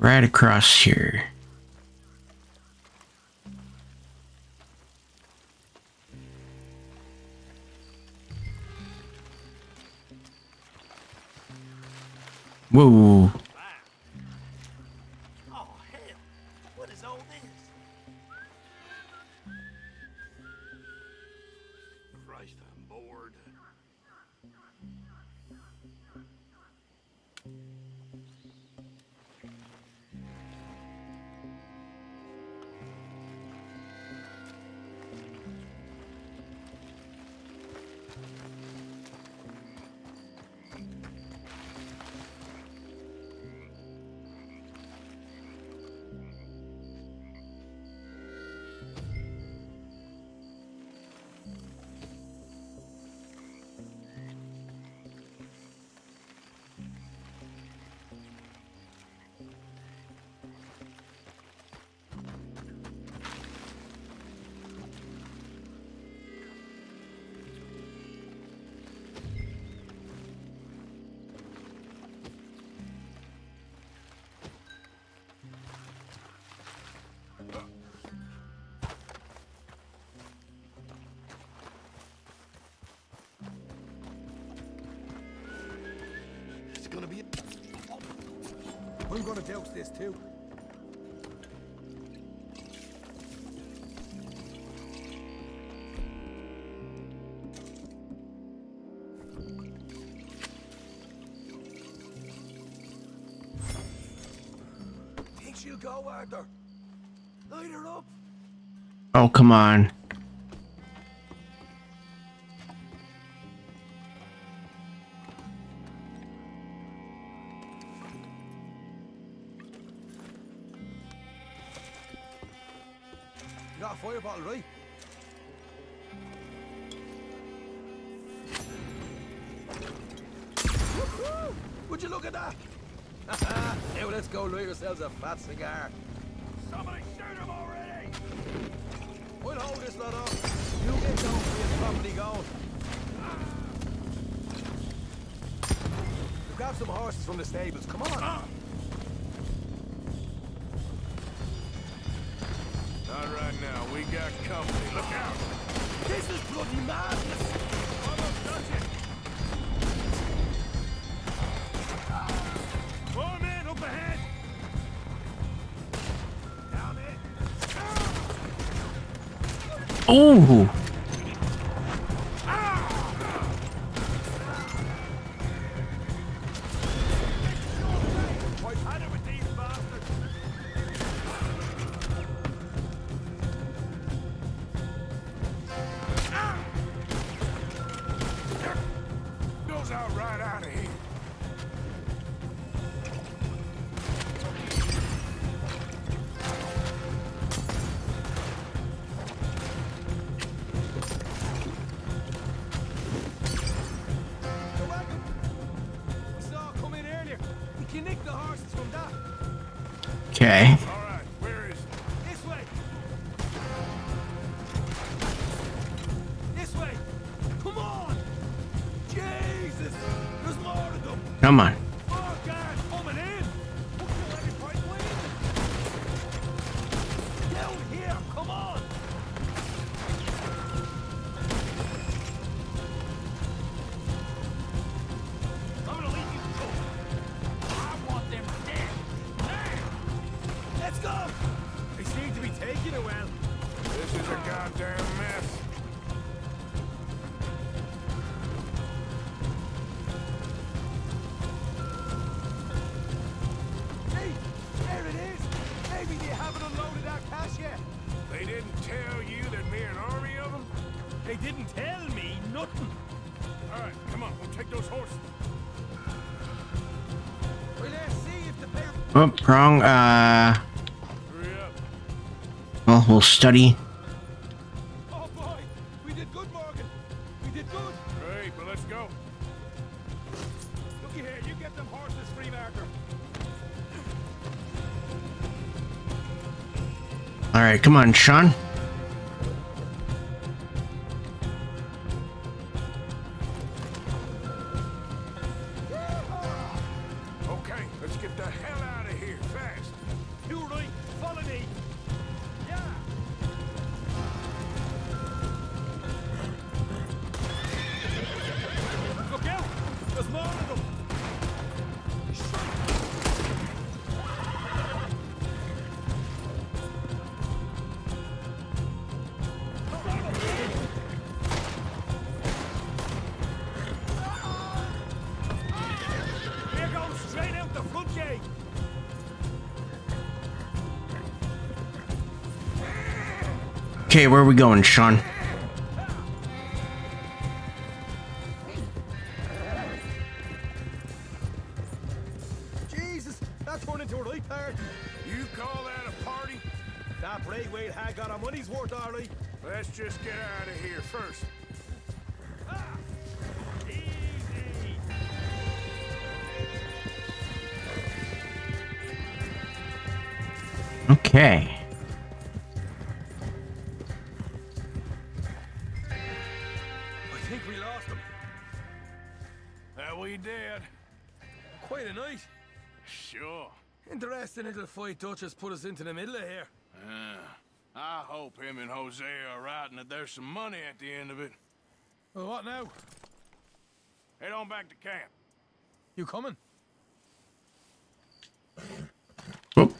Right across here. Whoa, Oh, come on. Not right now. We got company. Look out! This is bloody madness! More men up ahead! Down it! Ooh! Wrong. Uh, well, we'll study. Oh, boy! We did good, Morgan. We did good. Great, but let's go. Looky here, you get them horses free, Marker. All right, come on, Sean. Okay, where are we going, Sean? Jesus, that turned into a right party. You call that a party? That Braithwaite had got our money's worth, all right. Let's just get out of here first. Easy. Okay. Interesting little fight Duchess put us into the middle of here. Uh, I hope him and Hosea are right and that there's some money at the end of it. Well, what now? Head on back to camp. You coming? Whoop.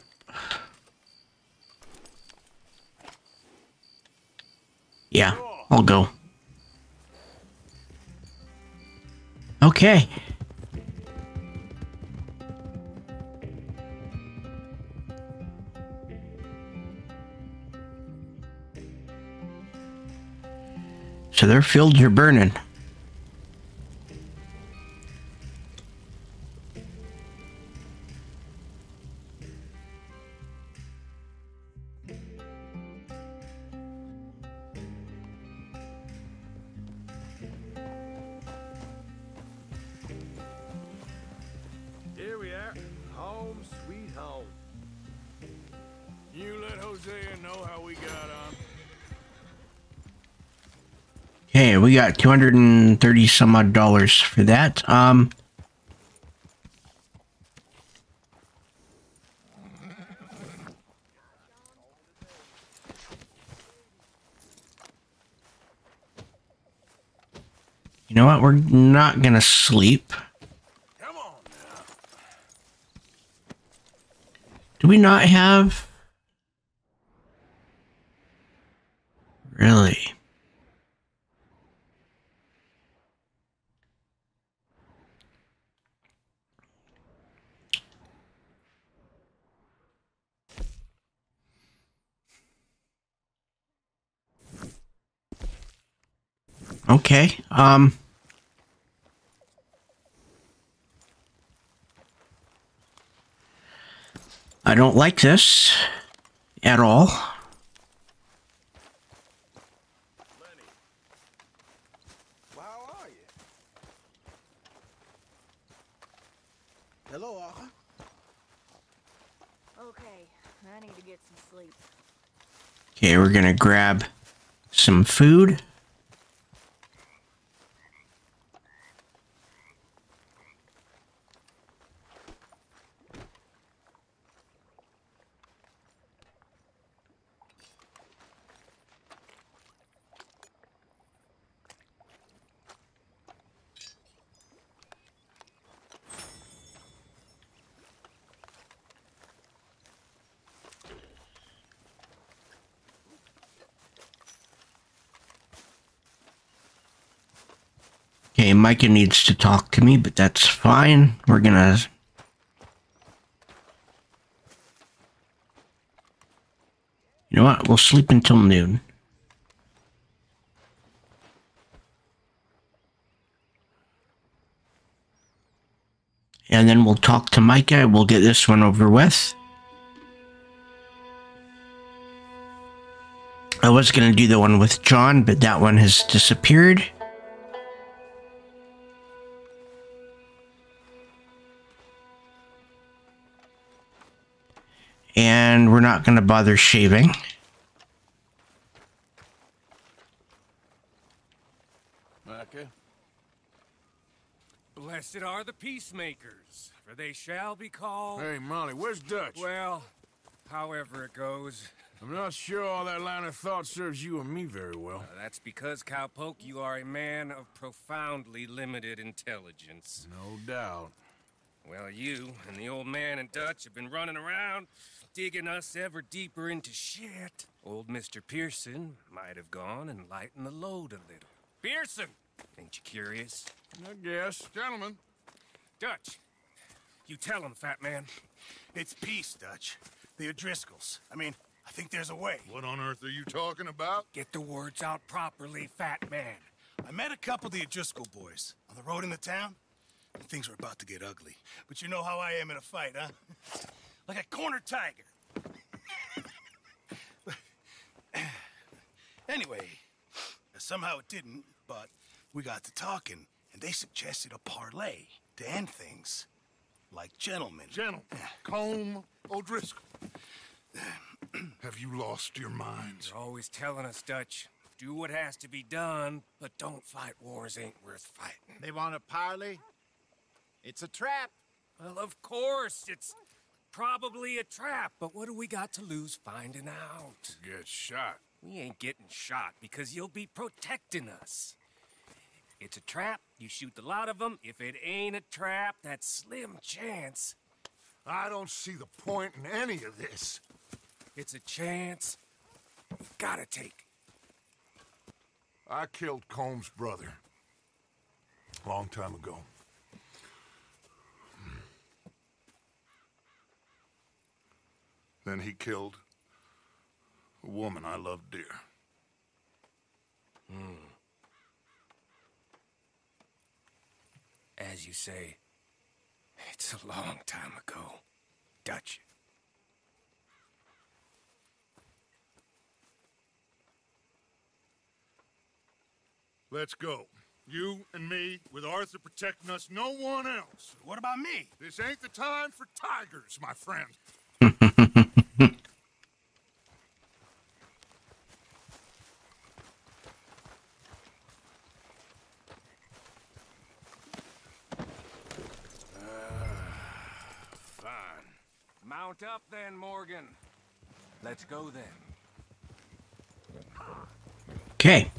Yeah, I'll go. Okay. So their fields are burning. 230 some odd dollars for that. Um You know what? We're not going to sleep. Do we not have Really? Okay. Um I don't like this at all. Well, how are you? Hello, Arthur. Okay, I need to get some sleep. Okay, we're gonna grab some food. Okay, Micah needs to talk to me, but that's fine. We're gonna. You know what? We'll sleep until noon. And then we'll talk to Micah. We'll get this one over with. I was going to do the one with John, but that one has disappeared. And we're not going to bother shaving. Micah? Blessed are the peacemakers, for they shall be called... Hey, Molly, where's Dutch? Well, however it goes. I'm not sure all that line of thought serves you and me very well. Uh, that's because, Cowpoke, you are a man of profoundly limited intelligence. No doubt. Well, you and the old man and Dutch have been running around, digging us ever deeper into shit. Old Mr. Pearson might have gone and lightened the load a little. Pearson! Ain't you curious? I guess. Gentlemen. Dutch, you tell him, fat man. It's peace, Dutch. The O'Driscolls. I mean, I think there's a way. What on earth are you talking about? Get the words out properly, fat man. I met a couple of the O'Driscoll boys on the road in the town. And things were about to get ugly. But you know how I am in a fight, huh? (laughs) like a corner tiger. anyway, somehow it didn't, but we got to talking, and they suggested a parlay to end things. Like gentlemen. Gentlemen. Colm O'Driscoll. (clears throat) Have you lost your minds? You're always telling us, Dutch. Do what has to be done, but don't fight wars ain't worth fighting. They want a parley? It's a trap. Well, of course, it's probably a trap, but what do we got to lose finding out? Get shot. We ain't getting shot because you'll be protecting us. It's a trap, you shoot the lot of them. If it ain't a trap, that's slim chance. I don't see the point in any of this. It's a chance you gotta take. I killed Colm's brother. Long time ago. Then he killed a woman I loved dear. Hmm. As you say, it's a long time ago, Dutch. Let's go. You and me, with Arthur protecting us, no one else. What about me? This ain't the time for tigers, my friend. (laughs) Fine. Mount up then, Morgan. Let's go then. Okay.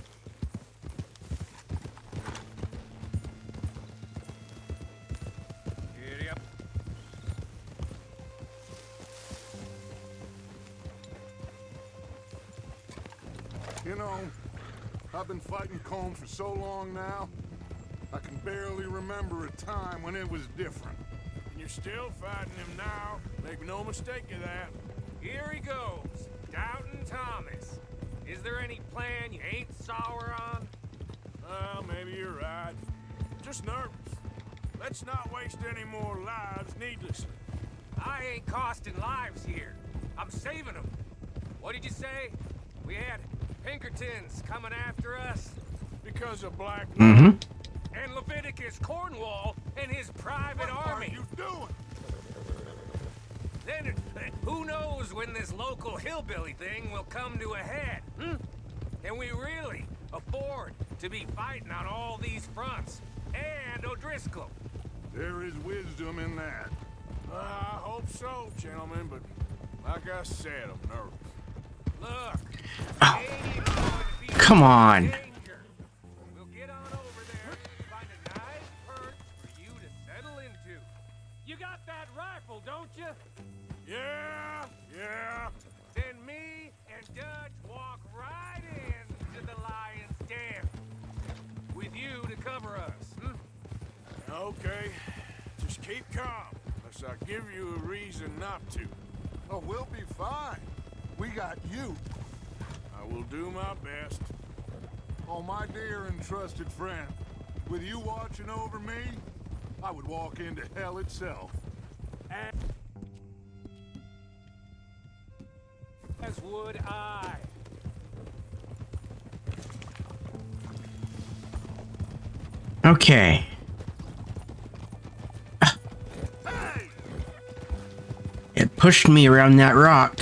You know, I've been fighting Colm for so long now, I can barely remember a time when it was different. And you're still fighting him now. Make no mistake of that. Here he goes. Doubting Thomas. Is there any plan you ain't sour on? Well, maybe you're right. Just nervous. Let's not waste any more lives needlessly. I ain't costing lives here. I'm saving them. What did you say? We had Pinkertons coming after us? Because of Black Mm-hmm. And Leviticus Cornwall and his private What army. are you doing? Then uh, who knows when this local hillbilly thing will come to a head, hmm? Can we really afford to be fighting on all these fronts? And O'Driscoll. There is wisdom in that. I hope so, gentlemen, but like I said, I'm nervous. Look, Oh. ain't even going to be Come on. Reason not to. Oh, we'll be fine. We got you. I will do my best. Oh, my dear and trusted friend. With you watching over me, I would walk into hell itself. As would I. Okay. Pushed me around that rock.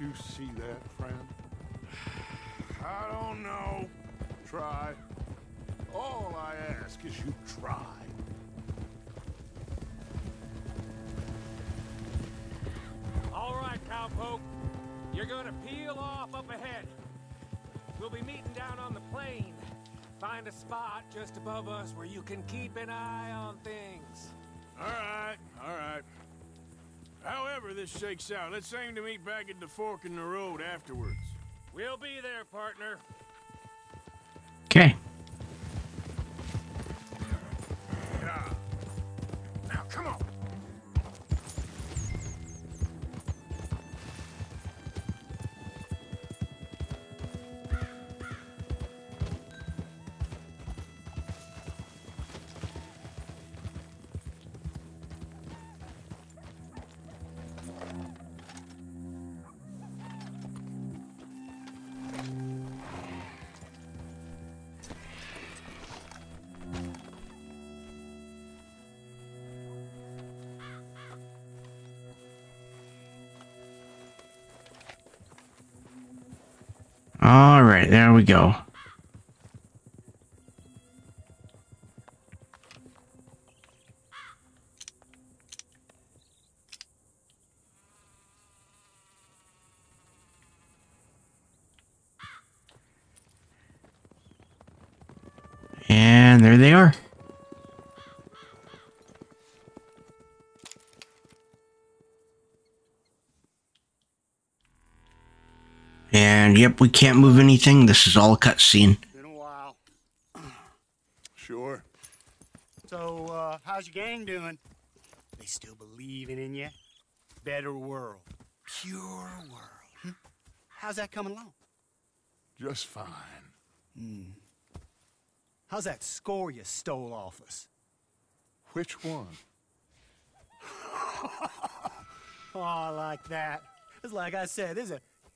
You see that, friend? I don't know. Try. All I ask is you try. All right, cowpoke. You're gonna peel off up ahead. We'll be meeting down on the plain. Find a spot just above us where you can keep an eye on things. All right, all right. However this shakes out, let's aim to meet back at the fork in the road afterwards. We'll be there, partner. Okay. Yeah. Now, come on. Right, there we go. And there they are. And yep, we can't move anything. This is all a cutscene. Been a while. (clears throat) Sure. So, uh, how's your gang doing? They still believing in you? Better world. Pure world. Hmm? How's that coming along? Just fine. Hmm. How's that score you stole off us? Which one? (laughs) oh, I like that. It's like I said, this is a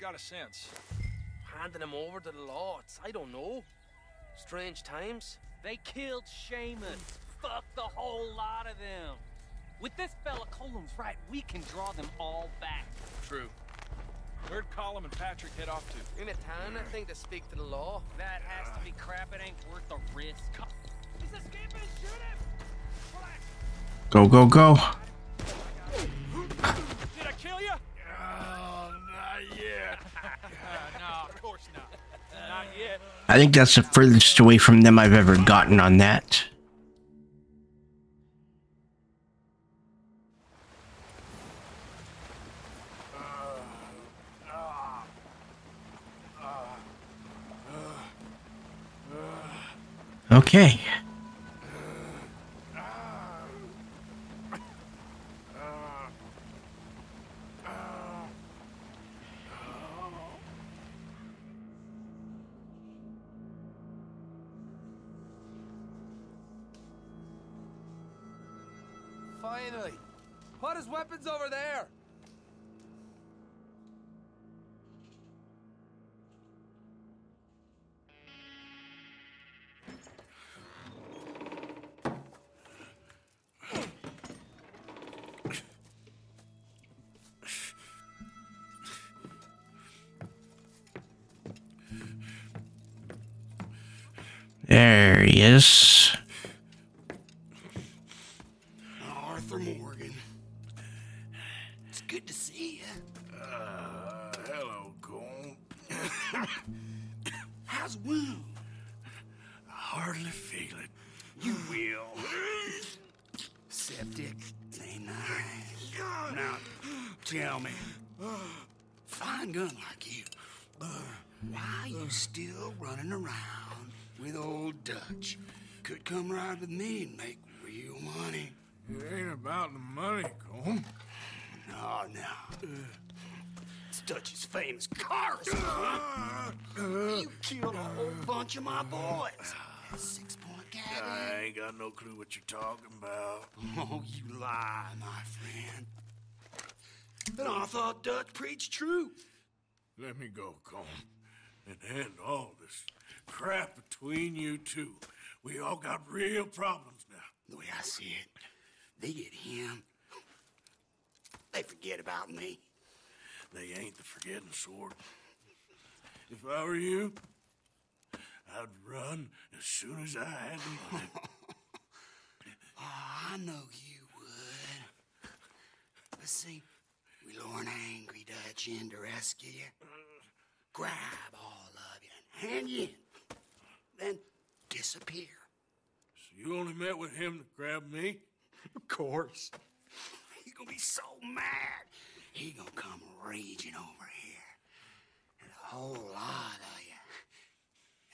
Got a sense. Handing him over to the lords. I don't know. Strange times. They killed Shaman. Fuck the whole lot of them. With this fella Colm's right, we can draw them all back. True. Where'd Colum and Patrick head off to? In a town, I think, to speak to the law. That has to be crap. It ain't worth the risk. He's escaping. Shoot him. Go, go, go. Did I kill you? Oh, not yet. I think that's the furthest away from them I've ever gotten on that. Okay. Weapons over there. There he is. Come ride with me and make real money. It ain't about the money, Colm. Oh, no, no. It's Dutch's famous car. You killed a whole bunch of my boys. Six point gag. I ain't got no clue what you're talking about. Oh, you lie, my friend. But I thought Dutch preached truth. Let me go, Colm, and end all this crap between you two. We all got real problems now. The way I see it, they get him. They forget about me. They ain't the forgetting sort. If I were you, I'd run as soon as I had the money. (laughs) Oh, I know you would. But see, we lure an angry Dutch in to rescue you. Grab all of you and hand you in. Then disappear. So you only met with him to grab me? (laughs) Of course. He gonna be so mad. He gonna come raging over here. And a whole lot of you.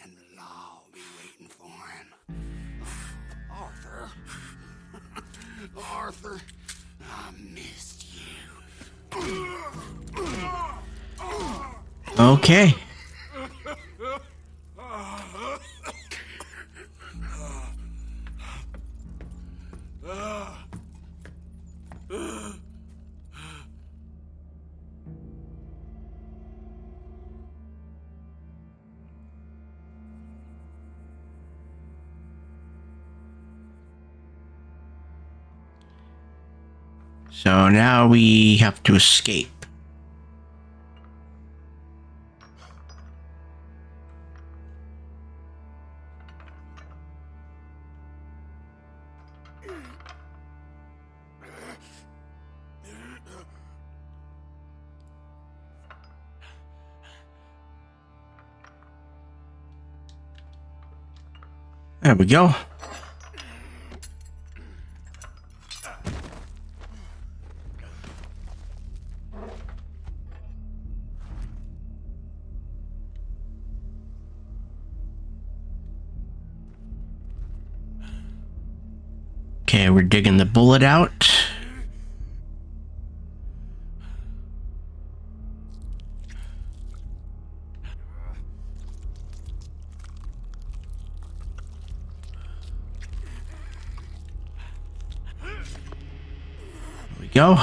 And the law will be waiting for him. (sighs) Arthur. (laughs) Arthur, I missed you. Okay. (laughs) So now we have to escape. There we go. digging the bullet out. There we go.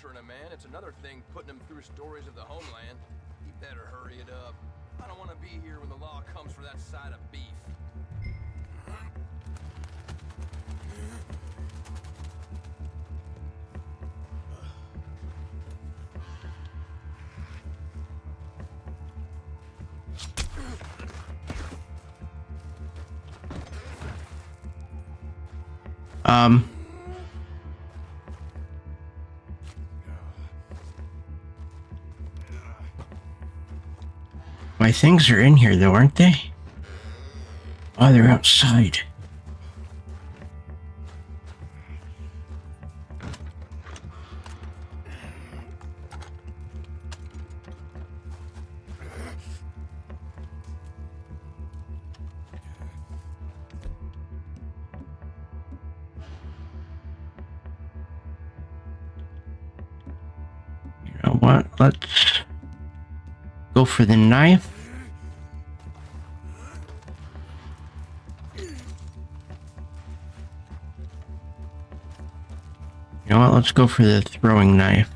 torturing a man, it's another thing putting him through stories of the homeland. He better hurry it up. I don't want to be here when the law comes for that side of beef. Um. My things are in here though, aren't they? Oh, they're outside. You know what? Let's go for the knife. Let's go for the throwing knife.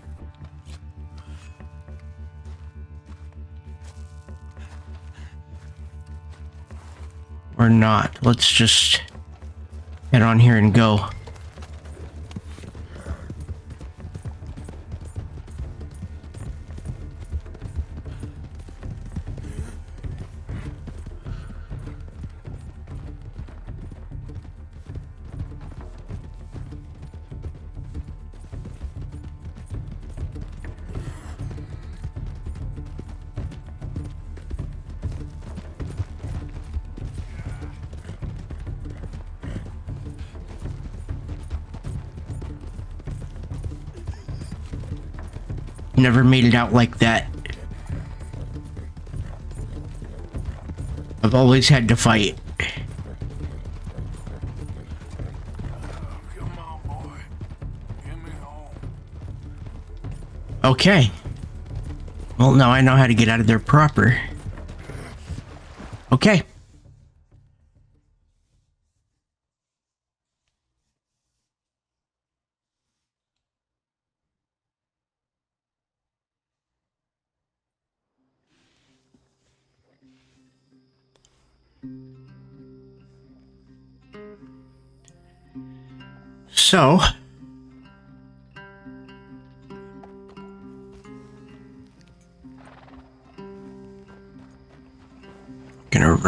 Or not. Let's just get on here and go. Never made it out like that. I've always had to fight. Okay. Well, now I know how to get out of there proper.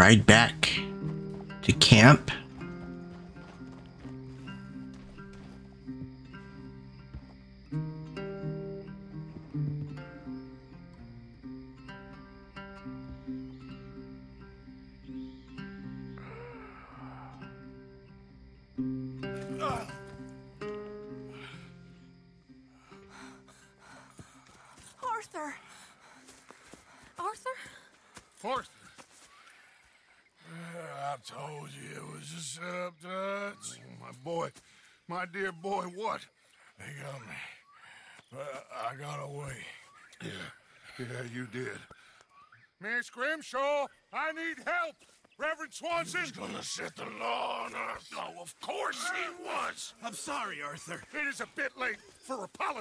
Ride back to camp.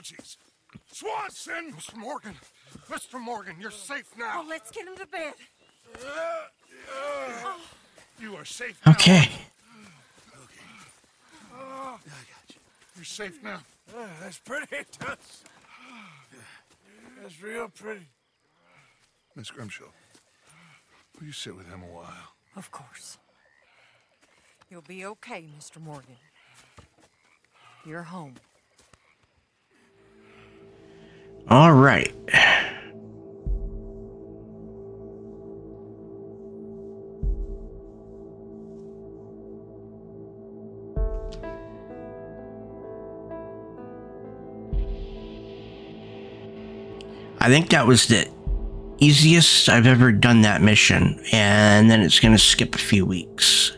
Apologies. Swanson! Mr. Morgan, Mr. Morgan, you're safe now. Oh, let's get him to bed. Uh, uh, You are safe. Okay. You're safe now. That's pretty, (laughs) Dutch. That's real pretty. Miss Grimshaw, will you sit with him a while? Of course. You'll be okay, Mr. Morgan. You're home. All right. I think that was the easiest I've ever done that mission, and then it's going to skip a few weeks.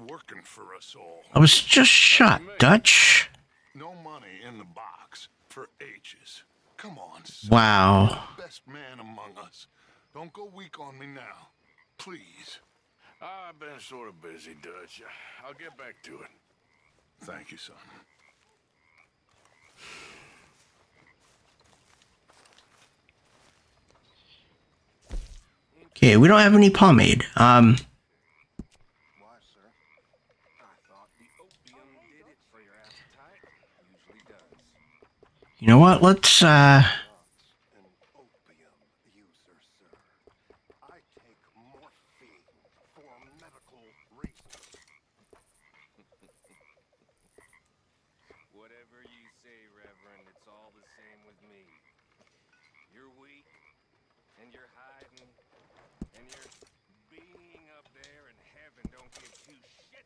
working for us all. I was just shot, Dutch. No money in the box for H's. Come on, son. Wow. Best man among us. Don't go weak on me now. Please. I've been sort of busy, Dutch. I'll get back to it. Thank you, son. Okay, we don't have any pomade. Um. You know what? Let's uh. Whatever you say, Reverend, it's all the same with me. You're weak, and you're hiding, and you're being up there, and heaven know what? Let's, uh...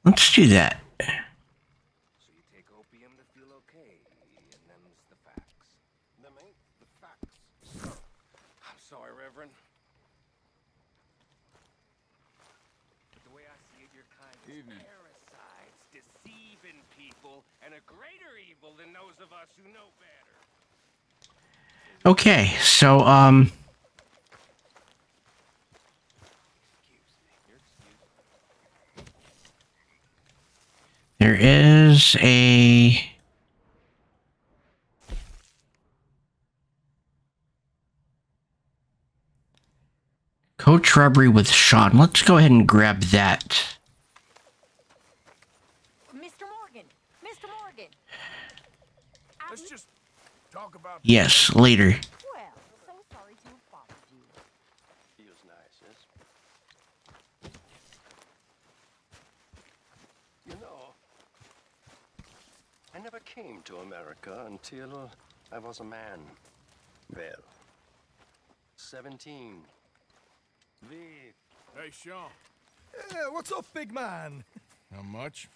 Let's do that. So you take opium to feel okay, and them's the facts. Them ain't the facts, I'm sorry, Reverend. But the way I see it, your kind is parasites, deceiving people, and a greater evil than those of us who know better. Okay, so um. There is a. Coach robbery with Sean. Let's go ahead and grab that. Mr. Morgan! Mr. Morgan! Let's just talk about. Yes, later. Well, so sorry to have bothered you. Feels nice, yes? You know, I never came to America until I was a man. Well, 17. Hey, Sean. Yeah, what's up, big man? How much?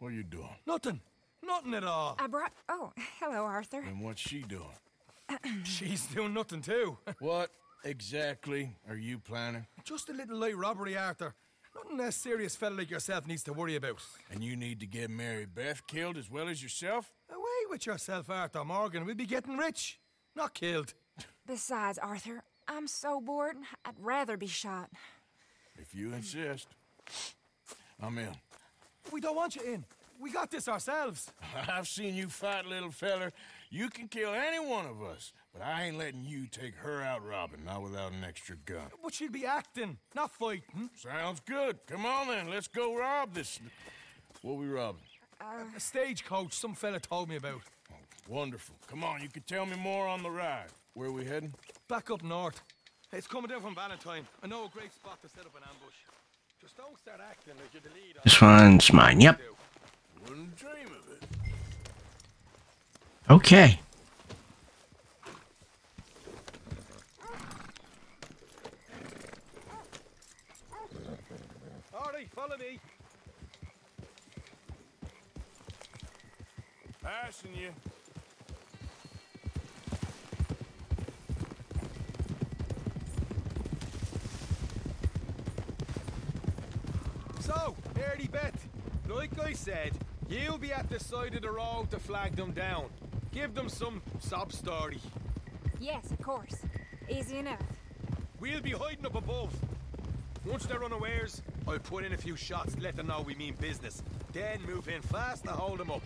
What are you doing? Nothing. Nothing at all. I brought. Oh, hello, Arthur. And what's she doing? (clears throat) She's doing nothing too. (laughs) What exactly are you planning? Just a little light robbery, Arthur. Nothing a serious fella like yourself needs to worry about. And you need to get Mary Beth killed as well as yourself? Away with yourself, Arthur Morgan. We'll be getting rich, not killed. (laughs) Besides, Arthur, I'm so bored. I'd rather be shot. If you insist. I'm in. We don't want you in. We got this ourselves. (laughs) I've seen you fight, little feller. You can kill any one of us, but I ain't letting you take her out robbing, not without an extra gun. But she'll be acting, not fighting. Sounds good. Come on then, let's go rob this. What we robbing? a stagecoach some fella told me about. Oh, Wonderful. Come on, you can tell me more on the ride. Where we heading? Back up north. It's coming down from Valentine. I know a great spot to set up an ambush. Just don't start acting as you're the lead. This one's mine. Yep. Wouldn't dream of it. Okay. All right, follow me. Passing you. So, Mary Beth, like I said, you'll be at the side of the road to flag them down. Give them some sob story. Yes, of course. Easy enough. We'll be hiding up above. Once they're unawares, I'll put in a few shots to let them know we mean business. Then move in fast to hold them up.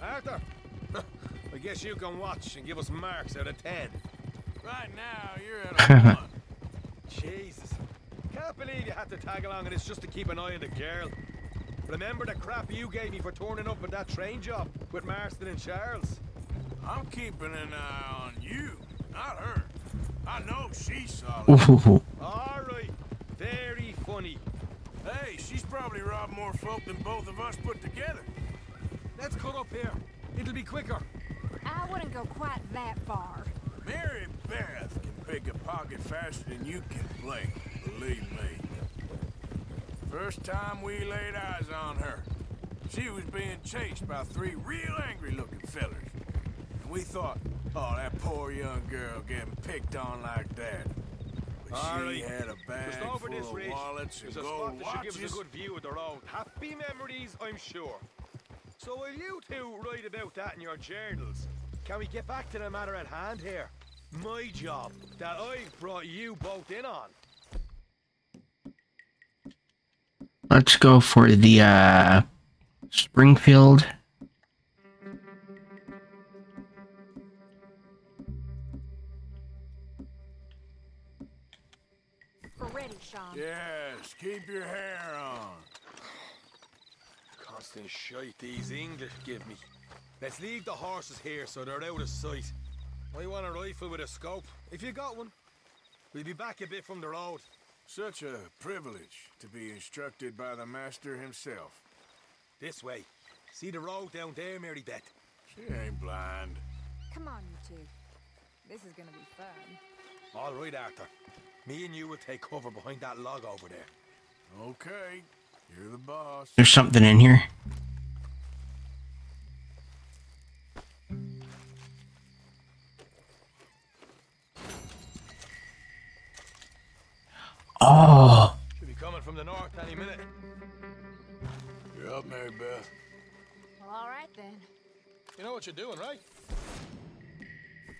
Arthur, (laughs) I guess you can watch and give us marks out of ten. Right now, you're at a (laughs) one. Jesus. Can't believe you had to tag along and it's just to keep an eye on the girl. Remember the crap you gave me for turning up at that train job with Marston and Charles? I'm keeping an eye on you, not her. I know she's solid. All right. Very funny. Hey, she's probably robbed more folk than both of us put together. Let's cut up here. It'll be quicker. I wouldn't go quite that far. Mary Beth can pick a pocket faster than you can blink, believe me. First time we laid eyes on her, she was being chased by three real angry-looking fellers. And we thought, oh, that poor young girl getting picked on like that. But All she had a bag Just over full this of ridge. wallets and There's a spot that should give us a good view of the road. Happy memories, I'm sure. So will you two write about that in your journals? Can we get back to the matter at hand here? My job that I've brought you both in on. Let's go for the uh, Springfield. We're ready, Sean. Yes, keep your hair on. Constant shite these English give me. Let's leave the horses here so they're out of sight. I want a rifle with a scope. If you got one, we'll be back a bit from the road. Such a privilege to be instructed by the master himself. This way. See the road down there, Mary Beth? She ain't blind. Come on, you two. This is gonna be fun. All right, Arthur. Me and you will take cover behind that log over there. Okay, you're the boss. There's something in here. Oh, Should be coming from the north any minute. You're up, Mary Beth. Well, all right then. You know what you're doing, right?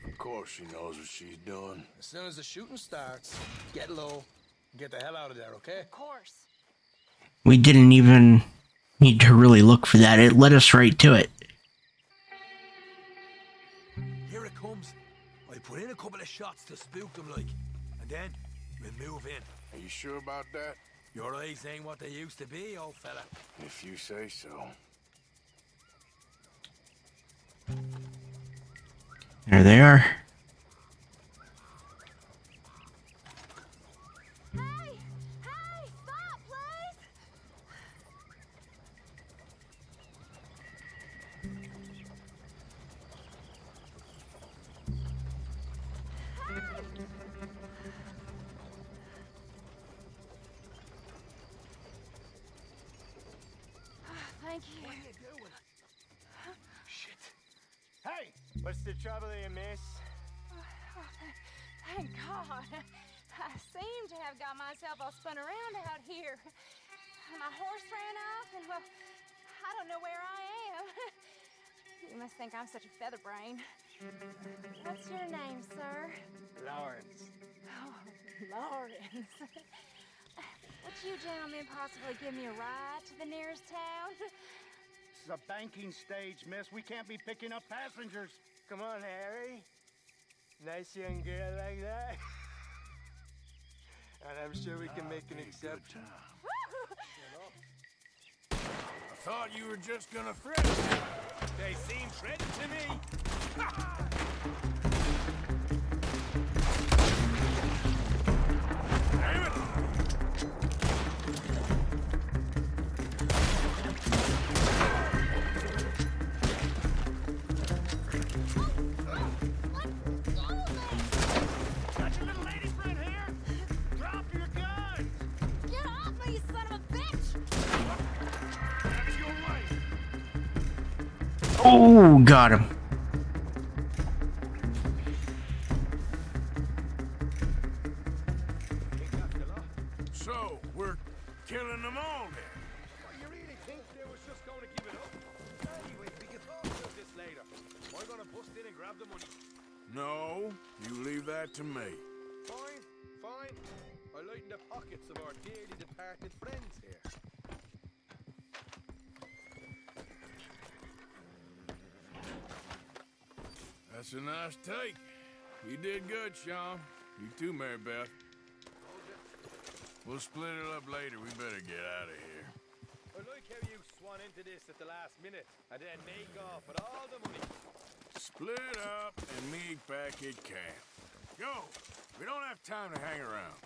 Of course she knows what she's doing. As soon as the shooting starts, get low, get the hell out of there, okay? Of course. we didn't even need to really look for that. It led us right to it. Here it comes. I put in a couple of shots to spook them like, and then we'll move in. Are you sure about that? Your eyes ain't what they used to be, old fella. If you say so. There they are. Horse ran off, and well, I don't know where I am. (laughs) You must think I'm such a featherbrain. What's your name, sir? Lawrence. Oh, Lawrence. (laughs) Would you gentlemen possibly give me a ride to the nearest town? This is a banking stage, miss. We can't be picking up passengers. Come on, Harry. Nice young girl like that. (laughs) and I'm sure we can make an exception. Thought you were just gonna fret. They seem treated to me. (laughs) Oh, got him. That's a take. You did good, Sean. You too, Mary Beth. We'll split it up later. We better get out of here. I like how you swan into this at the last minute and then make off with all the money. Split up and meet back at camp. Go! We don't have time to hang around.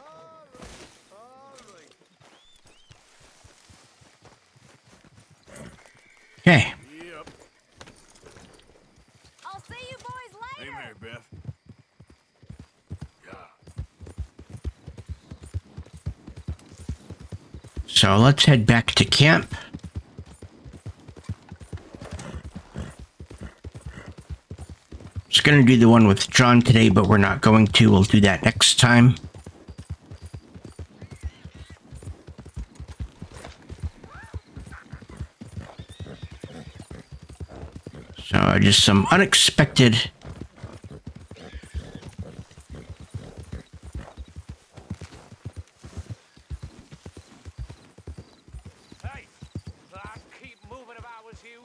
All right, all right. Okay. Yep. I'll see you boys Mary Beth. So let's head back to camp. Just gonna do the one with John today, but we're not going to. We'll do that next time. So just some unexpected Hey, I'd keep moving if I was you.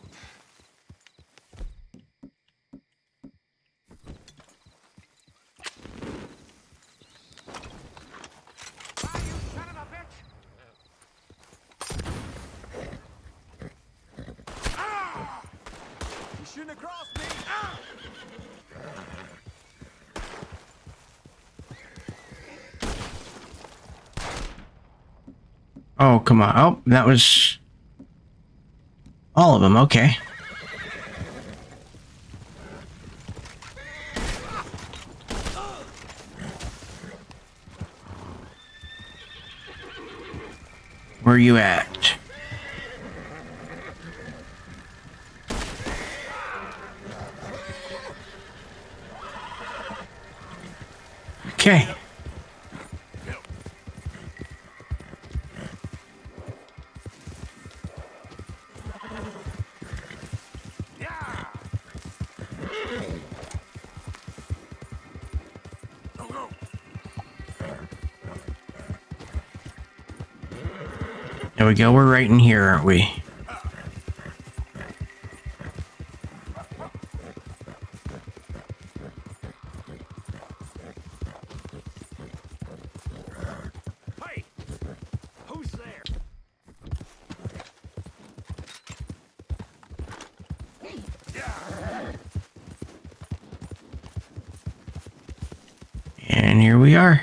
Ah, you son of a bitch! Ah! You shouldn't have crossed me. Ah! Oh, that was all of them. Okay. Where are you at? Okay. We go. We're right in here, aren't we? Hey, who's there? And here we are.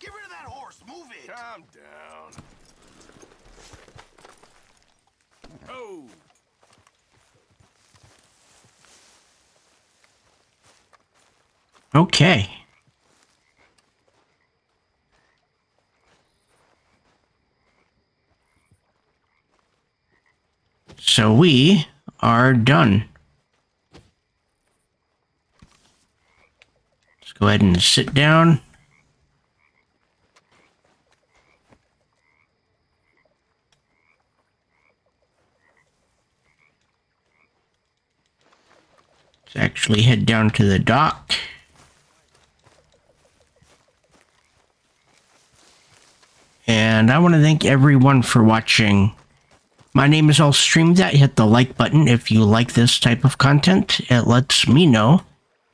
Get rid of that horse. Move it. Calm down. Oh! Okay. So we are done. Let's go ahead and sit down. Let's actually head down to the dock. And I want to thank everyone for watching. My name is I'll Stream That. Hit the like button if you like this type of content. It lets me know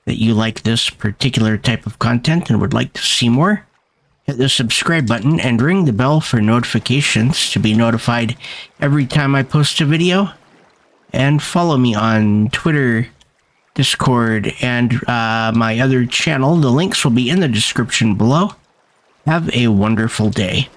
that you like this particular type of content and would like to see more. Hit the subscribe button and ring the bell for notifications to be notified every time I post a video. And follow me on Twitter, Discord, and uh, my other channel. The links will be in the description below. Have a wonderful day.